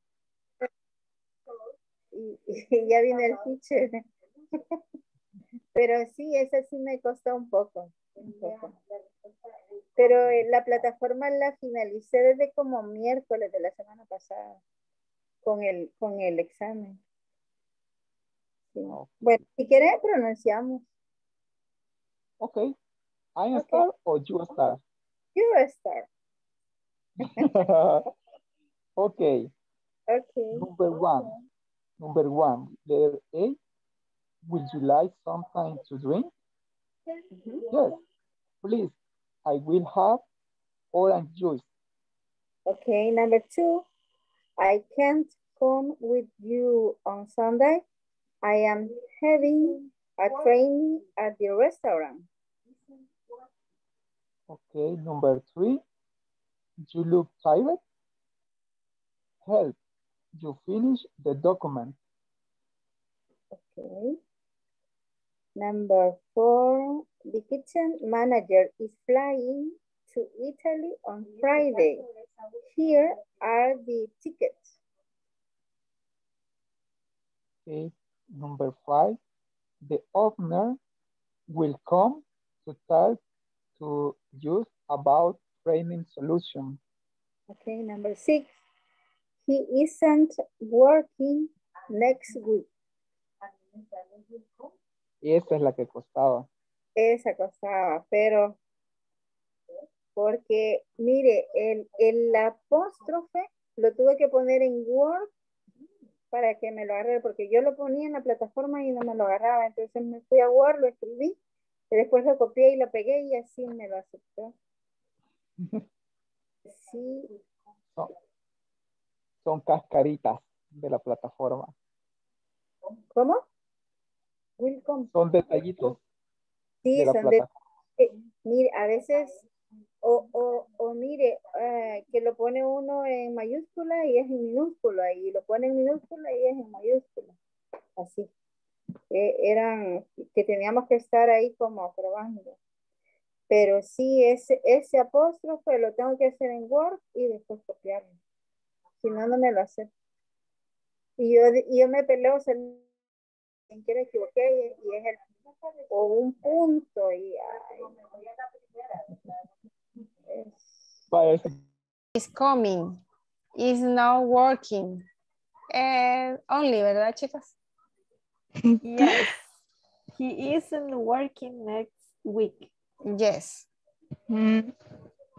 y, y ya viene el teacher. Pero sí, esa sí me costó un poco. un poco. Pero eh, la plataforma la finalicé desde como miércoles de la semana pasada con el, con el examen. Sí. Bueno, si quieres pronunciamos. Okay. I start or you start? You start. okay. Okay. Number one. Number one. Letter A. Would you like something to drink? Yes. Please. I will have orange juice. Okay. Number two. I can't come with you on Sunday. I am having a training at the restaurant. Okay, number three. You look tired. Help. You finish the document. Okay. Number four. The kitchen manager is flying to Italy on Friday. Here are the tickets. Okay, number five, the owner will come to talk to you about training solution. Okay, number six, he isn't working next week. Esa es la que costaba. Esa costaba, pero porque mire, el, el apóstrofe lo tuve que poner en Word para que me lo agarre, porque yo lo ponía en la plataforma y no me lo agarraba. Entonces me fui a Word, lo escribí, y después lo copié y lo pegué y así me lo aceptó. Sí. Son cascaritas de la plataforma. ¿Cómo? Welcome. Son detallitos. Sí, de la son de, eh, mire, a veces, o, o, o mire, eh, que lo pone uno en mayúscula y es en minúscula, y lo pone en minúscula y es en mayúscula. Así. Eh, eran, que teníamos que estar ahí como probando. Pero sí, ese, ese apóstrofe lo tengo que hacer en Word y después copiarlo. Si no, no me lo hace. Y yo, y yo me peleo, se sin querer equivoqué y, y es el o un punto y ay, es- Is coming. Is not working. Eh, only, ¿verdad, chicas? Yes. He isn't working next week. Yes. Mm,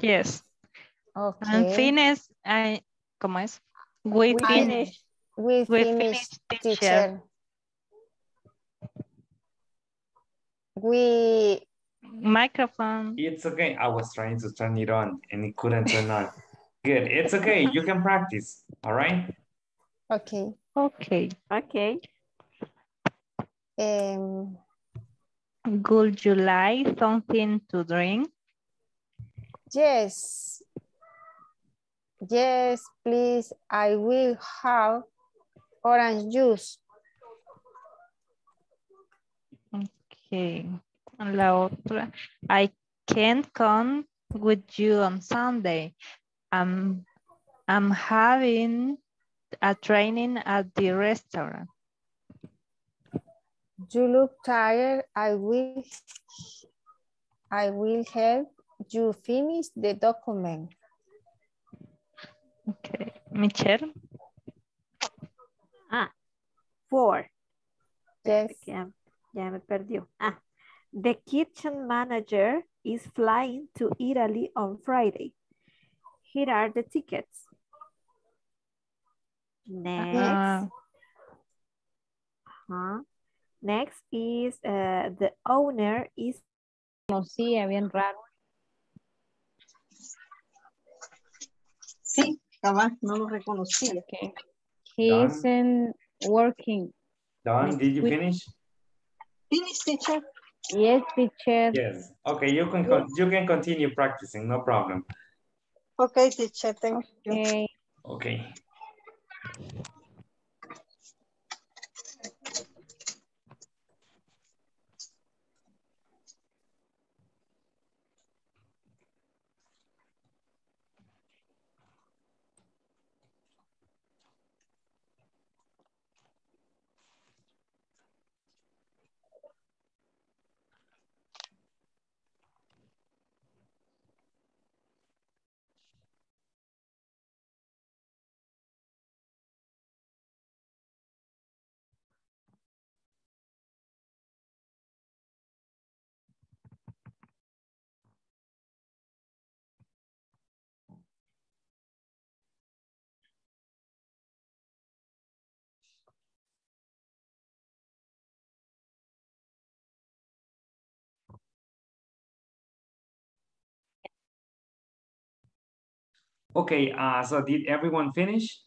yes. Okay. And finish, I, ¿cómo es? We, We finish. finish. We, We finish, finish, teacher. teacher. We Microphone. It's okay. I was trying to turn it on and it couldn't turn on. Good. It's okay. You can practice. All right. Okay. Okay. Okay. Um, Would you like something to drink? yes. Yes, please. I will have orange juice. Okay. La otra. I can't come with you on Sunday. I'm, I'm having a training at the restaurant. You look tired. I will I will help you finish the document. Okay. Michelle? Ah, four. Yes. Ya, ya me perdió. Ah, the kitchen manager is flying to Italy on Friday. Here are the tickets. Next. Ah. Ajá. Next is uh, the owner is. No, Conocía, bien raro. Sí, cabal, no lo reconocía. He Done. isn't working. Don, did you week. finish? Finish, teacher. Yes, teacher. Yes. Okay, you can con- you can continue practicing, no problem. Okay, teacher, thank you. Okay. Okay. Okay, uh, so did everyone finish?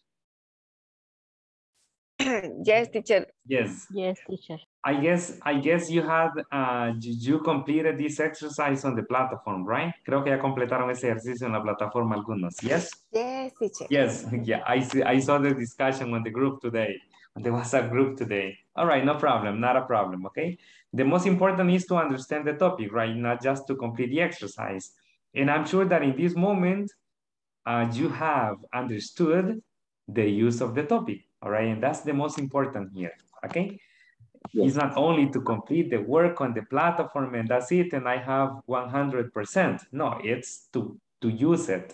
yes, teacher. Yes. Yes, teacher. I guess I guess you had uh, you you completed this exercise on the platform, right? Creo que ya completaron ese ejercicio en la plataforma algunos. Yes. Yes, teacher. Yes. Yeah. I see. I saw the discussion on the group today, on the WhatsApp group today. All right. No problem. Not a problem. Okay. The most important is to understand the topic, right? Not just to complete the exercise. And I'm sure that in this moment, uh, you have understood the use of the topic. All right. And that's the most important here. Okay. It's not only to complete the work on the platform and that's it, and I have 100%. No, it's to, to use it,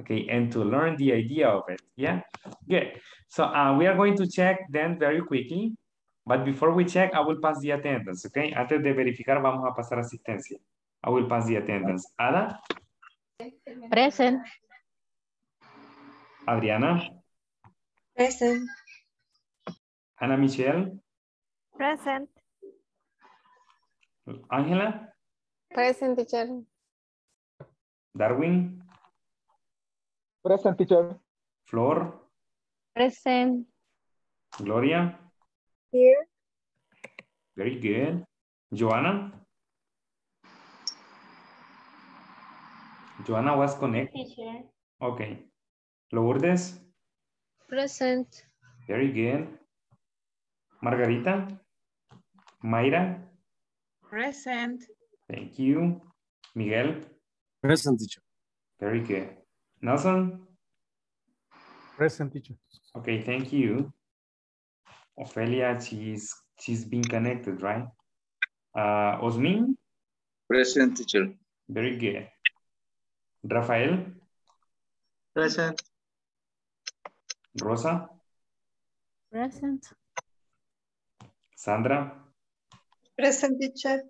okay, and to learn the idea of it, yeah? Good. So uh, we are going to check then very quickly, but before we check, I will pass the attendance, okay? Antes de verificar, vamos a pasar asistencia. I will pass the attendance. Ada? Present. Adriana? Present. Ana Michelle? Present. Ángela? Present, teacher. Darwin? Present, teacher. Flor? Present. Gloria? Here. Very good. Joanna? Joanna was connected. Teacher. Okay. Lourdes? Present. Very good. Margarita? Mayra? Present. Thank you. Miguel? Present, teacher. Very good. Nelson? Present, teacher. Okay, thank you. Ophelia, she's she's been connected, right? Uh, Osmin? Present, teacher. Very good. Rafael? Present. Rosa? Present. Sandra? Present, teacher.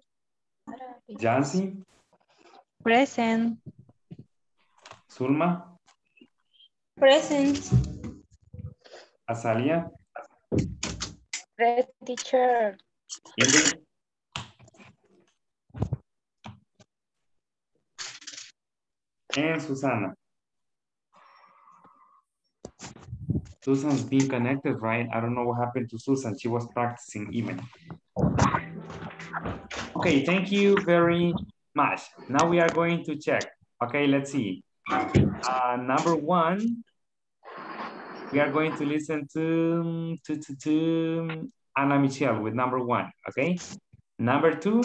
Jancy? Present. Zulma? Present. Azalia? Present, teacher. Ingrid? And Susana? Susan's being connected, right? I don't know what happened to Susan. She was practicing even. Okay, thank you very much. Now we are going to check. Okay, let's see. Uh, number one, we are going to listen to, to, to, to Ana Michelle with number one, okay? Number two,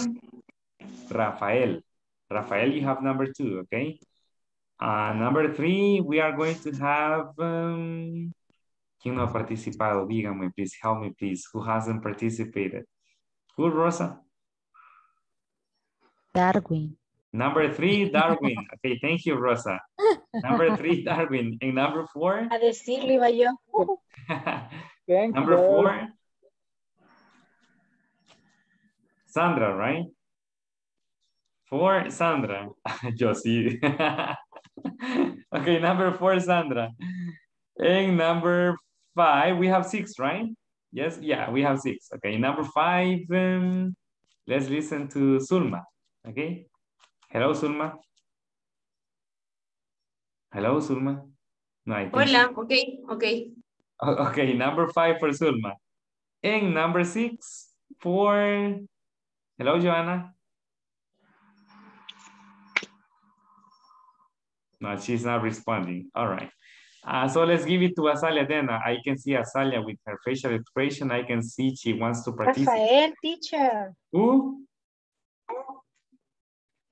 Rafael. Rafael, you have number two, okay? Uh, number three, we are going to have, um, ¿quién no ha participado? Dígame, please, help me, please. Who hasn't participated? Who, Rosa? Darwin. Number three, Darwin. Okay, thank you, Rosa. Number three, Darwin. And number four? A decirlo iba yo. Thank Number you. four? Sandra, right? Four, Sandra. Yo sí. okay, number four, Sandra. And number five, we have six, right? Yes, yeah, we have six. Okay, number five, um, let's listen to Zulma. Okay. Hello, Zulma. Hello, Zulma. No, I Hola, okay, okay. Okay, number five for Zulma. And number six for, hello, Joanna. No, she's not responding. All right. Uh, so let's give it to Azalia then. I can see Azalia with her facial expression. I can see she wants to participate. Rafael, teacher. Who?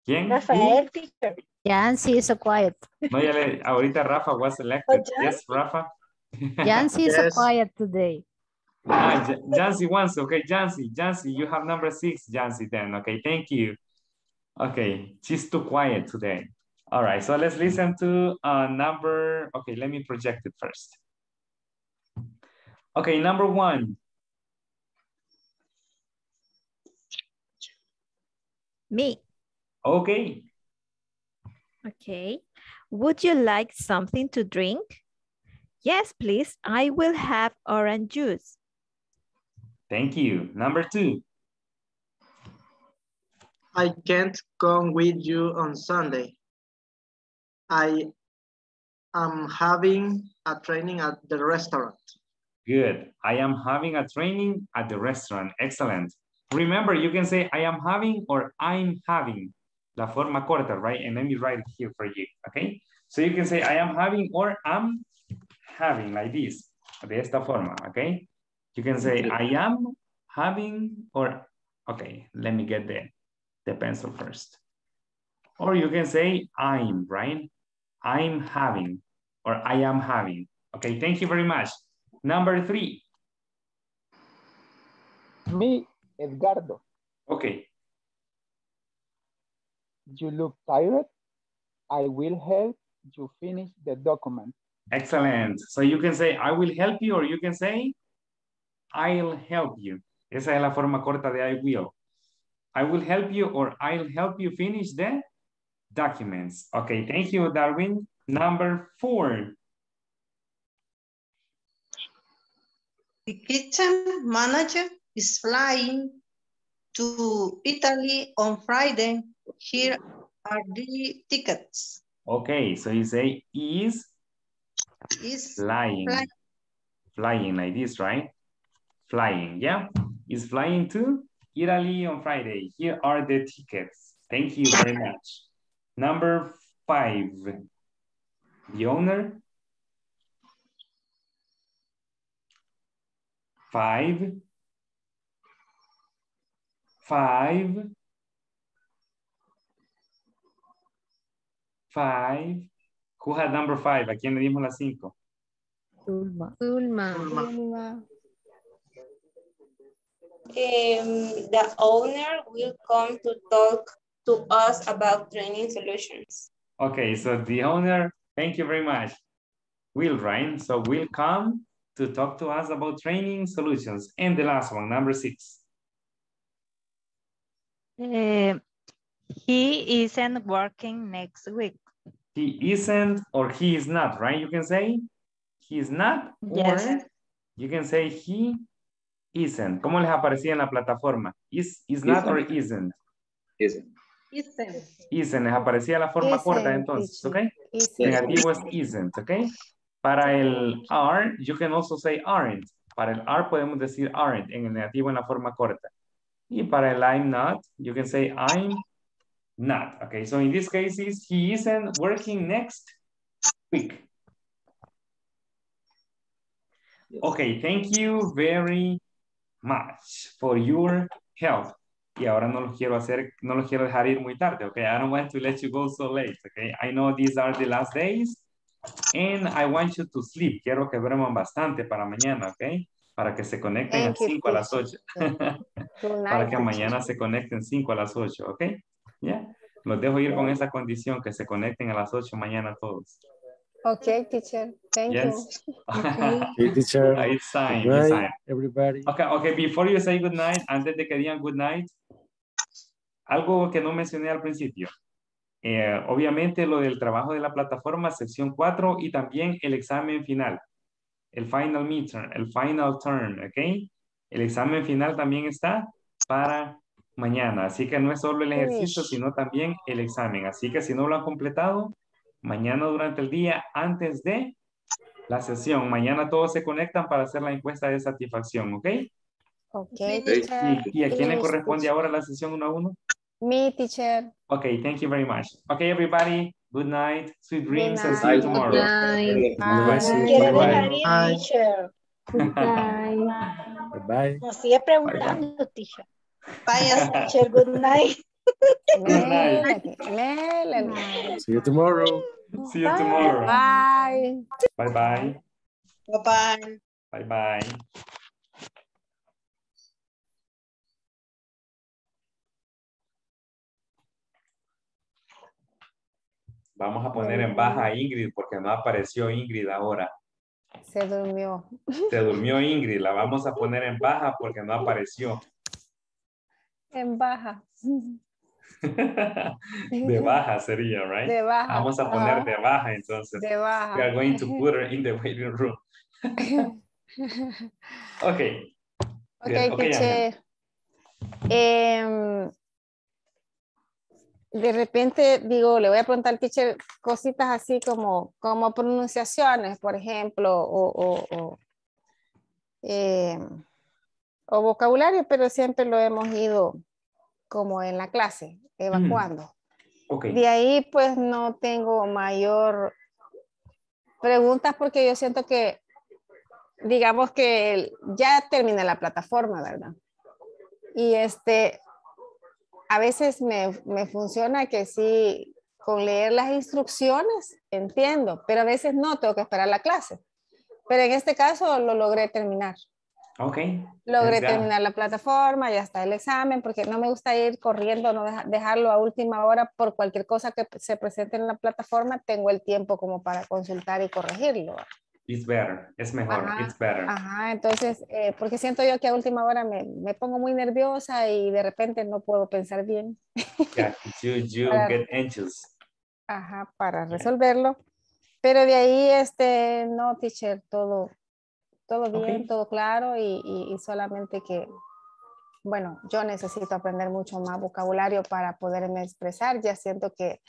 ¿Quién? Rafael, teacher. Yancy is so quiet. No, ya le, ahorita Rafa was selected. Oh, Yes, Rafa. Yancy is so quiet today. Ah, J- Jancy wants, okay, Jancy, Jancy, you have number six, Jancy then, okay, thank you. Okay, she's too quiet today. All right, so let's listen to uh, number, okay, let me project it first. Okay, number one, Me. okay, Okay. Would you like something to drink? Yes, please. I will have orange juice. thank you. Number two, I can't come with you on Sunday. I am having a training at the restaurant. Good. I am having a training at the restaurant. Excellent. Remember, you can say I am having or I'm having. La forma corta, right? And let me write it here for you, okay? So you can say I am having or I'm having like this, de esta forma, okay? You can say I am having or, okay, let me get the, the pencil first. Or you can say I'm, right? I'm having or I am having. Okay, thank you very much. Number three. Me, Edgardo. Okay. You look tired. I will help you finish the document. Excellent. So you can say, I will help you, or you can say, I'll help you. Esa es la forma corta de I will. I will help you, or I'll help you finish the documents. Okay, thank you, Darwin. Number four. The kitchen manager is flying to Italy on Friday. Here are the tickets. Okay, so you say is Is flying. flying. Flying like this, right? Flying, yeah? Is flying to Italy on Friday. Here are the tickets. Thank you very much. Number five. The owner. Five. Five. Five. Who had number five? ¿A quién le dimos las cinco? Zulma. Um, the owner will come to talk to us about training solutions. Okay, so the owner, thank you very much. Will, right? So will come to talk to us about training solutions. And the last one, number six. Eh, he isn't working next week. He isn't or he is not, right? You can say he is not Yes. or you can say he isn't. ¿Cómo les aparecía en la plataforma? Is, is not or isn't? Isn't. Isn't, les aparecía la forma corta Isn't, entonces, ¿ok? Isn't. Negativo es isn't, ¿ok? Para el are, you can also say aren't. Para el are podemos decir aren't en el negativo en la forma corta. Y para el I'm not, you can say I'm not. Okay, so in this case, is he isn't working next week. Okay, thank you very much for your help. Y ahora no los quiero hacer, no los quiero dejar ir muy tarde, okay? I don't want to let you go so late, okay? I know these are the last days and I want you to sleep. Quiero que duerman bastante para mañana, okay? Para que se conecten a Thank you, 5 a las 8. Good para que mañana se conecten 5 a las 8, ¿ok? ¿Ya? Los dejo ir con esa condición, que se conecten a las 8 mañana todos. Okay, teacher. Thank Yes. you. Okay, teacher. It's time, Good night, everybody. Okay, okay, before you say good night, antes de que digan good night, algo que no mencioné al principio. Eh, obviamente lo del trabajo de la plataforma, sección 4, y también el examen final, el final midterm, el final term, ¿ok? El examen final también está para mañana, así que no es solo el ejercicio, sino también el examen. Así que si no lo han completado, mañana durante el día, antes de la sesión, mañana todos se conectan para hacer la encuesta de satisfacción, ¿ok? Okay, ¿Y, teacher. y a quién le corresponde ahora la sesión uno a uno? Me, teacher. Okay, thank you very much. Okay, everybody, good night, sweet dreams, and see you night. tomorrow. Night. Bye. Bye. Bye. Nos sigue preguntando, teacher. Vaya, Teacher, good night. Melanie, Melanie. See you tomorrow. See you tomorrow. Bye. Bye bye. bye-bye. Bye bye. Vamos a poner en baja a Ingrid porque no apareció Ingrid ahora. Se durmió. Se durmió Ingrid, la vamos a poner en baja porque no apareció. En baja. De baja sería, right? De baja. Vamos a poner de baja entonces. De baja. We are going to put her in the waiting room. Okay. Ok, ok, teacher. Em, de repente digo, le voy a preguntar al teacher cositas así como, como pronunciaciones, por ejemplo, o, o, o, eh, o vocabulario, pero siempre lo hemos ido como en la clase, evacuando. Ok. De ahí pues no tengo mayor preguntas porque yo siento que, digamos que ya terminé la plataforma, ¿verdad? Y este, a veces me, me funciona que sí, con leer las instrucciones entiendo, pero a veces no, tengo que esperar la clase. Pero en este caso lo logré terminar. Ok. Logré terminar la plataforma, ya está el examen, porque no me gusta ir corriendo, no deja- dejarlo a última hora por cualquier cosa que se presente en la plataforma, tengo el tiempo como para consultar y corregirlo. It's better. Es mejor. Ajá, It's better. Ajá, entonces, eh, porque siento yo que a última hora me, me pongo muy nerviosa y de repente no puedo pensar bien. Yeah, you, you Para- get anxious. Ajá, para resolverlo. Pero de ahí, este, no, teacher, todo, todo bien, todo claro y, y- y solamente que, bueno, yo necesito aprender mucho más vocabulario para poderme expresar. Ya siento que,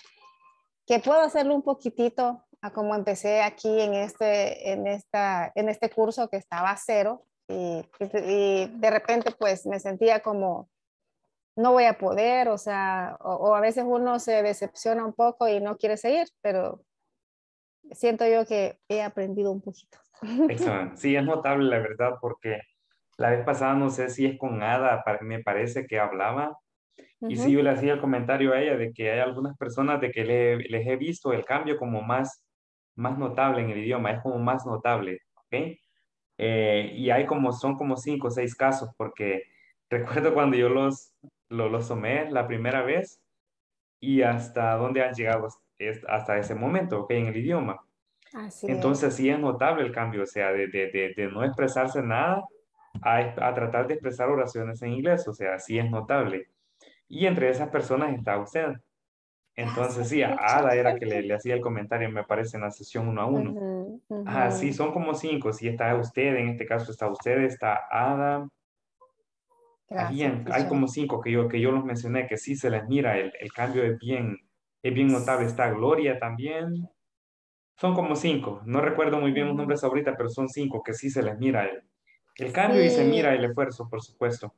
que puedo hacerlo un poquitito a como empecé aquí en este, en esta, en este curso que estaba a cero y de repente pues me sentía como no voy a poder, o sea, o, o a veces uno se decepciona un poco y no quiere seguir, pero siento yo que he aprendido un poquito. Excellent. Sí, es notable la verdad porque la vez pasada no sé si es con Ada, me parece que hablaba y sí yo le hacía el comentario a ella de que hay algunas personas de que le- les he visto el cambio como más, más notable en el idioma, es como más notable, ¿ok? Eh, y hay como, son como cinco o seis casos porque recuerdo cuando yo los, lo- los tomé la primera vez y hasta dónde han llegado hasta ese momento, ¿ok? En el idioma. Así es. Entonces sí es notable el cambio, o sea, de, de, de, de no expresarse nada a, a tratar de expresar oraciones en inglés, o sea, sí es notable. Y entre esas personas está usted. Entonces sí, a Ada era que le, le hacía el comentario, me parece, en la sesión uno a uno. Ujú, Ah, sí, son como cinco, sí está usted, en este caso está usted, está Ada. Gracias, hay como cinco que yo, que yo los mencioné, que sí se les mira, el, el cambio es bien, es bien notable. Está Gloria también. Son como cinco, no recuerdo muy bien los nombres ahorita, pero son cinco que sí se les mira el, el cambio y se Sí. mira el esfuerzo, por supuesto.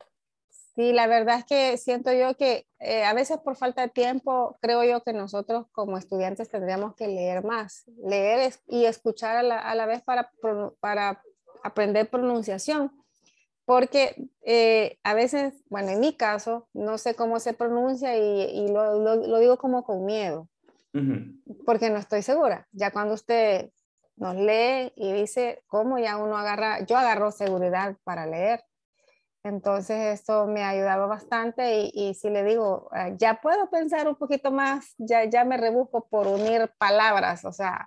Sí, la verdad es que siento yo que eh, a veces por falta de tiempo, creo yo que nosotros como estudiantes tendríamos que leer más, leer es- y escuchar a la, a la vez para, para aprender pronunciación. Porque eh, a veces, bueno, en mi caso, no sé cómo se pronuncia y, y lo, lo- lo digo como con miedo, Porque no estoy segura. Ya cuando usted nos lee y dice cómo ya uno agarra, yo agarro seguridad para leer. Entonces esto me ha ayudado bastante y, y si le digo, eh, ya puedo pensar un poquito más, ya, ya me rebusco por unir palabras, o sea,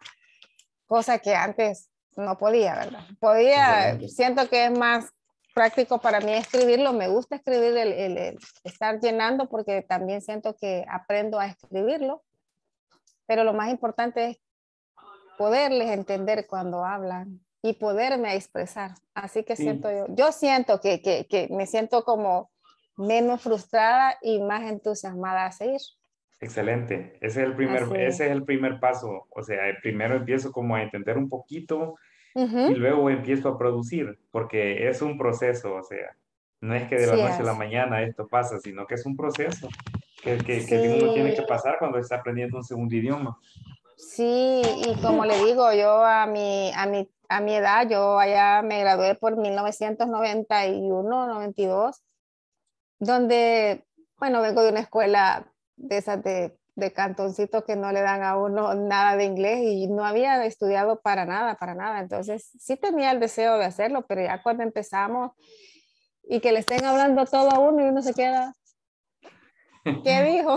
cosa que antes no podía, ¿verdad? Podía, siento que es más práctico para mí escribirlo, me gusta escribir el, el- el estar llenando porque también siento que aprendo a escribirlo, pero lo más importante es poderles entender cuando hablan y poderme expresar. Así que Sí. siento yo, yo siento que, que, que me siento como menos frustrada y más entusiasmada a seguir. Excelente. Ese es el primer, Así ese es el primer paso. O sea, el primero empiezo como a entender un poquito y Ujú. luego empiezo a producir, porque es un proceso, o sea, no es que de la Sí noche a la mañana esto pasa, sino que es un proceso que, que, que uno tiene que Sí. pasar cuando está aprendiendo un segundo idioma. Sí, y como le digo, yo a mi, a mi, a mi edad, yo allá me gradué por 1991, 92, donde, bueno, vengo de una escuela de esas de, de cantoncito que no le dan a uno nada de inglés y no había estudiado para nada, para nada. Entonces, sí tenía el deseo de hacerlo, pero ya cuando empezamos y que le estén hablando todo a uno y uno se queda, ¿qué dijo?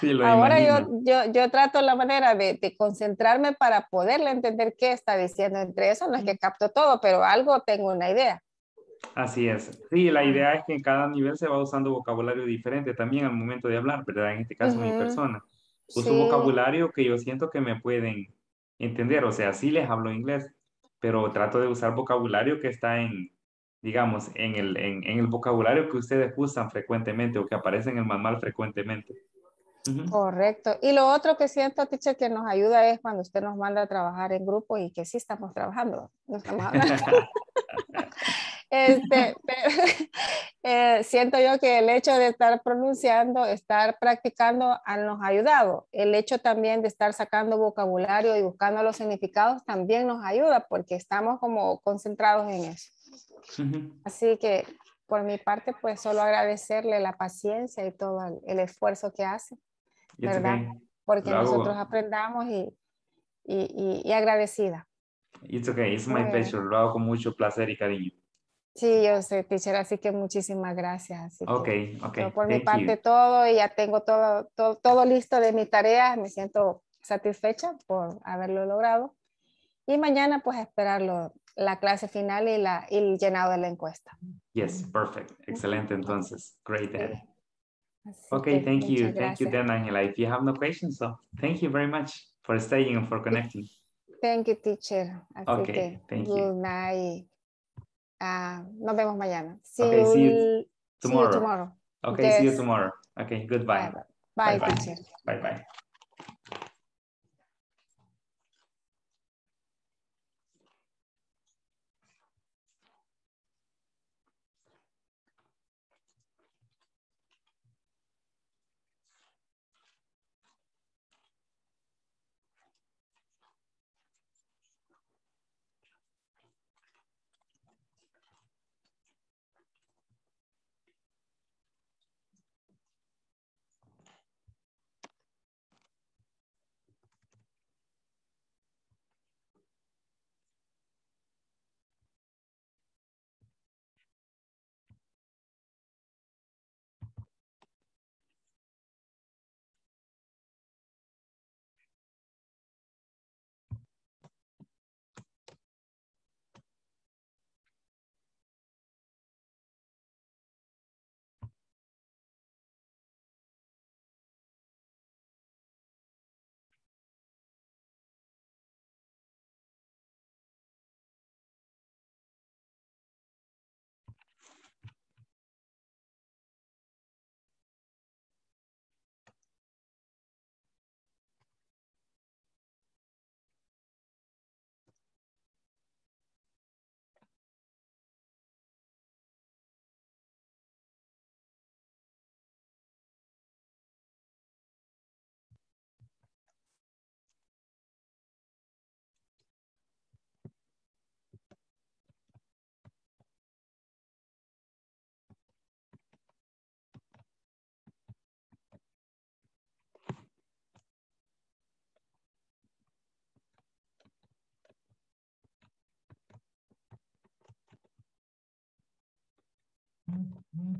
Sí, Ahora yo, yo, yo trato la manera de, de concentrarme para poderle entender qué está diciendo. Entre eso no es que capto todo, pero algo tengo una idea. Así es. Sí, la idea es que en cada nivel se va usando vocabulario diferente también al momento de hablar, ¿verdad? En este caso, mi Ujú. persona. Uso Sí. vocabulario que yo siento que me pueden entender, o sea, sí les hablo inglés, pero trato de usar vocabulario que está en, digamos, en el, en, en el vocabulario que ustedes usan frecuentemente o que aparece en el manual frecuentemente. Correcto. Y lo otro que siento, teacher, que nos ayuda es cuando usted nos manda a trabajar en grupo y que sí estamos trabajando. No estamos. Este, pero, eh, siento yo que el hecho de estar pronunciando, estar practicando ah, nos ha ayudado. El hecho también de estar sacando vocabulario y buscando los significados también nos ayuda porque estamos como concentrados en eso. Así que por mi parte, pues solo agradecerle la paciencia y todo el, el esfuerzo que hace, It's ¿verdad? okay. Porque nosotros aprendamos y, y, y- y agradecida. It's okay, it's my bien. pleasure. Lo hago con mucho placer y cariño. Sí, yo sé, teacher, así que muchísimas gracias. Así que Okay, okay. yo por mi Thank parte you. todo y ya tengo todo, todo, todo listo de mi tarea. Me siento satisfecha por haberlo logrado. Y mañana pues esperarlo, la clase final y, la, y el llenado de la encuesta. Yes, perfect. Excelente entonces. Great. Así Okay, que thank you. Thank you, then, Angela. If you have no questions, so thank you very much for staying and for connecting. Thank you, teacher. Así Ok, que thank you. good night. Ah, nos vemos mañana. See Okay, see you see tomorrow. tomorrow. Okay, see you tomorrow. Okay, goodbye. Bye, teacher. Bye bye. Mm-hmm.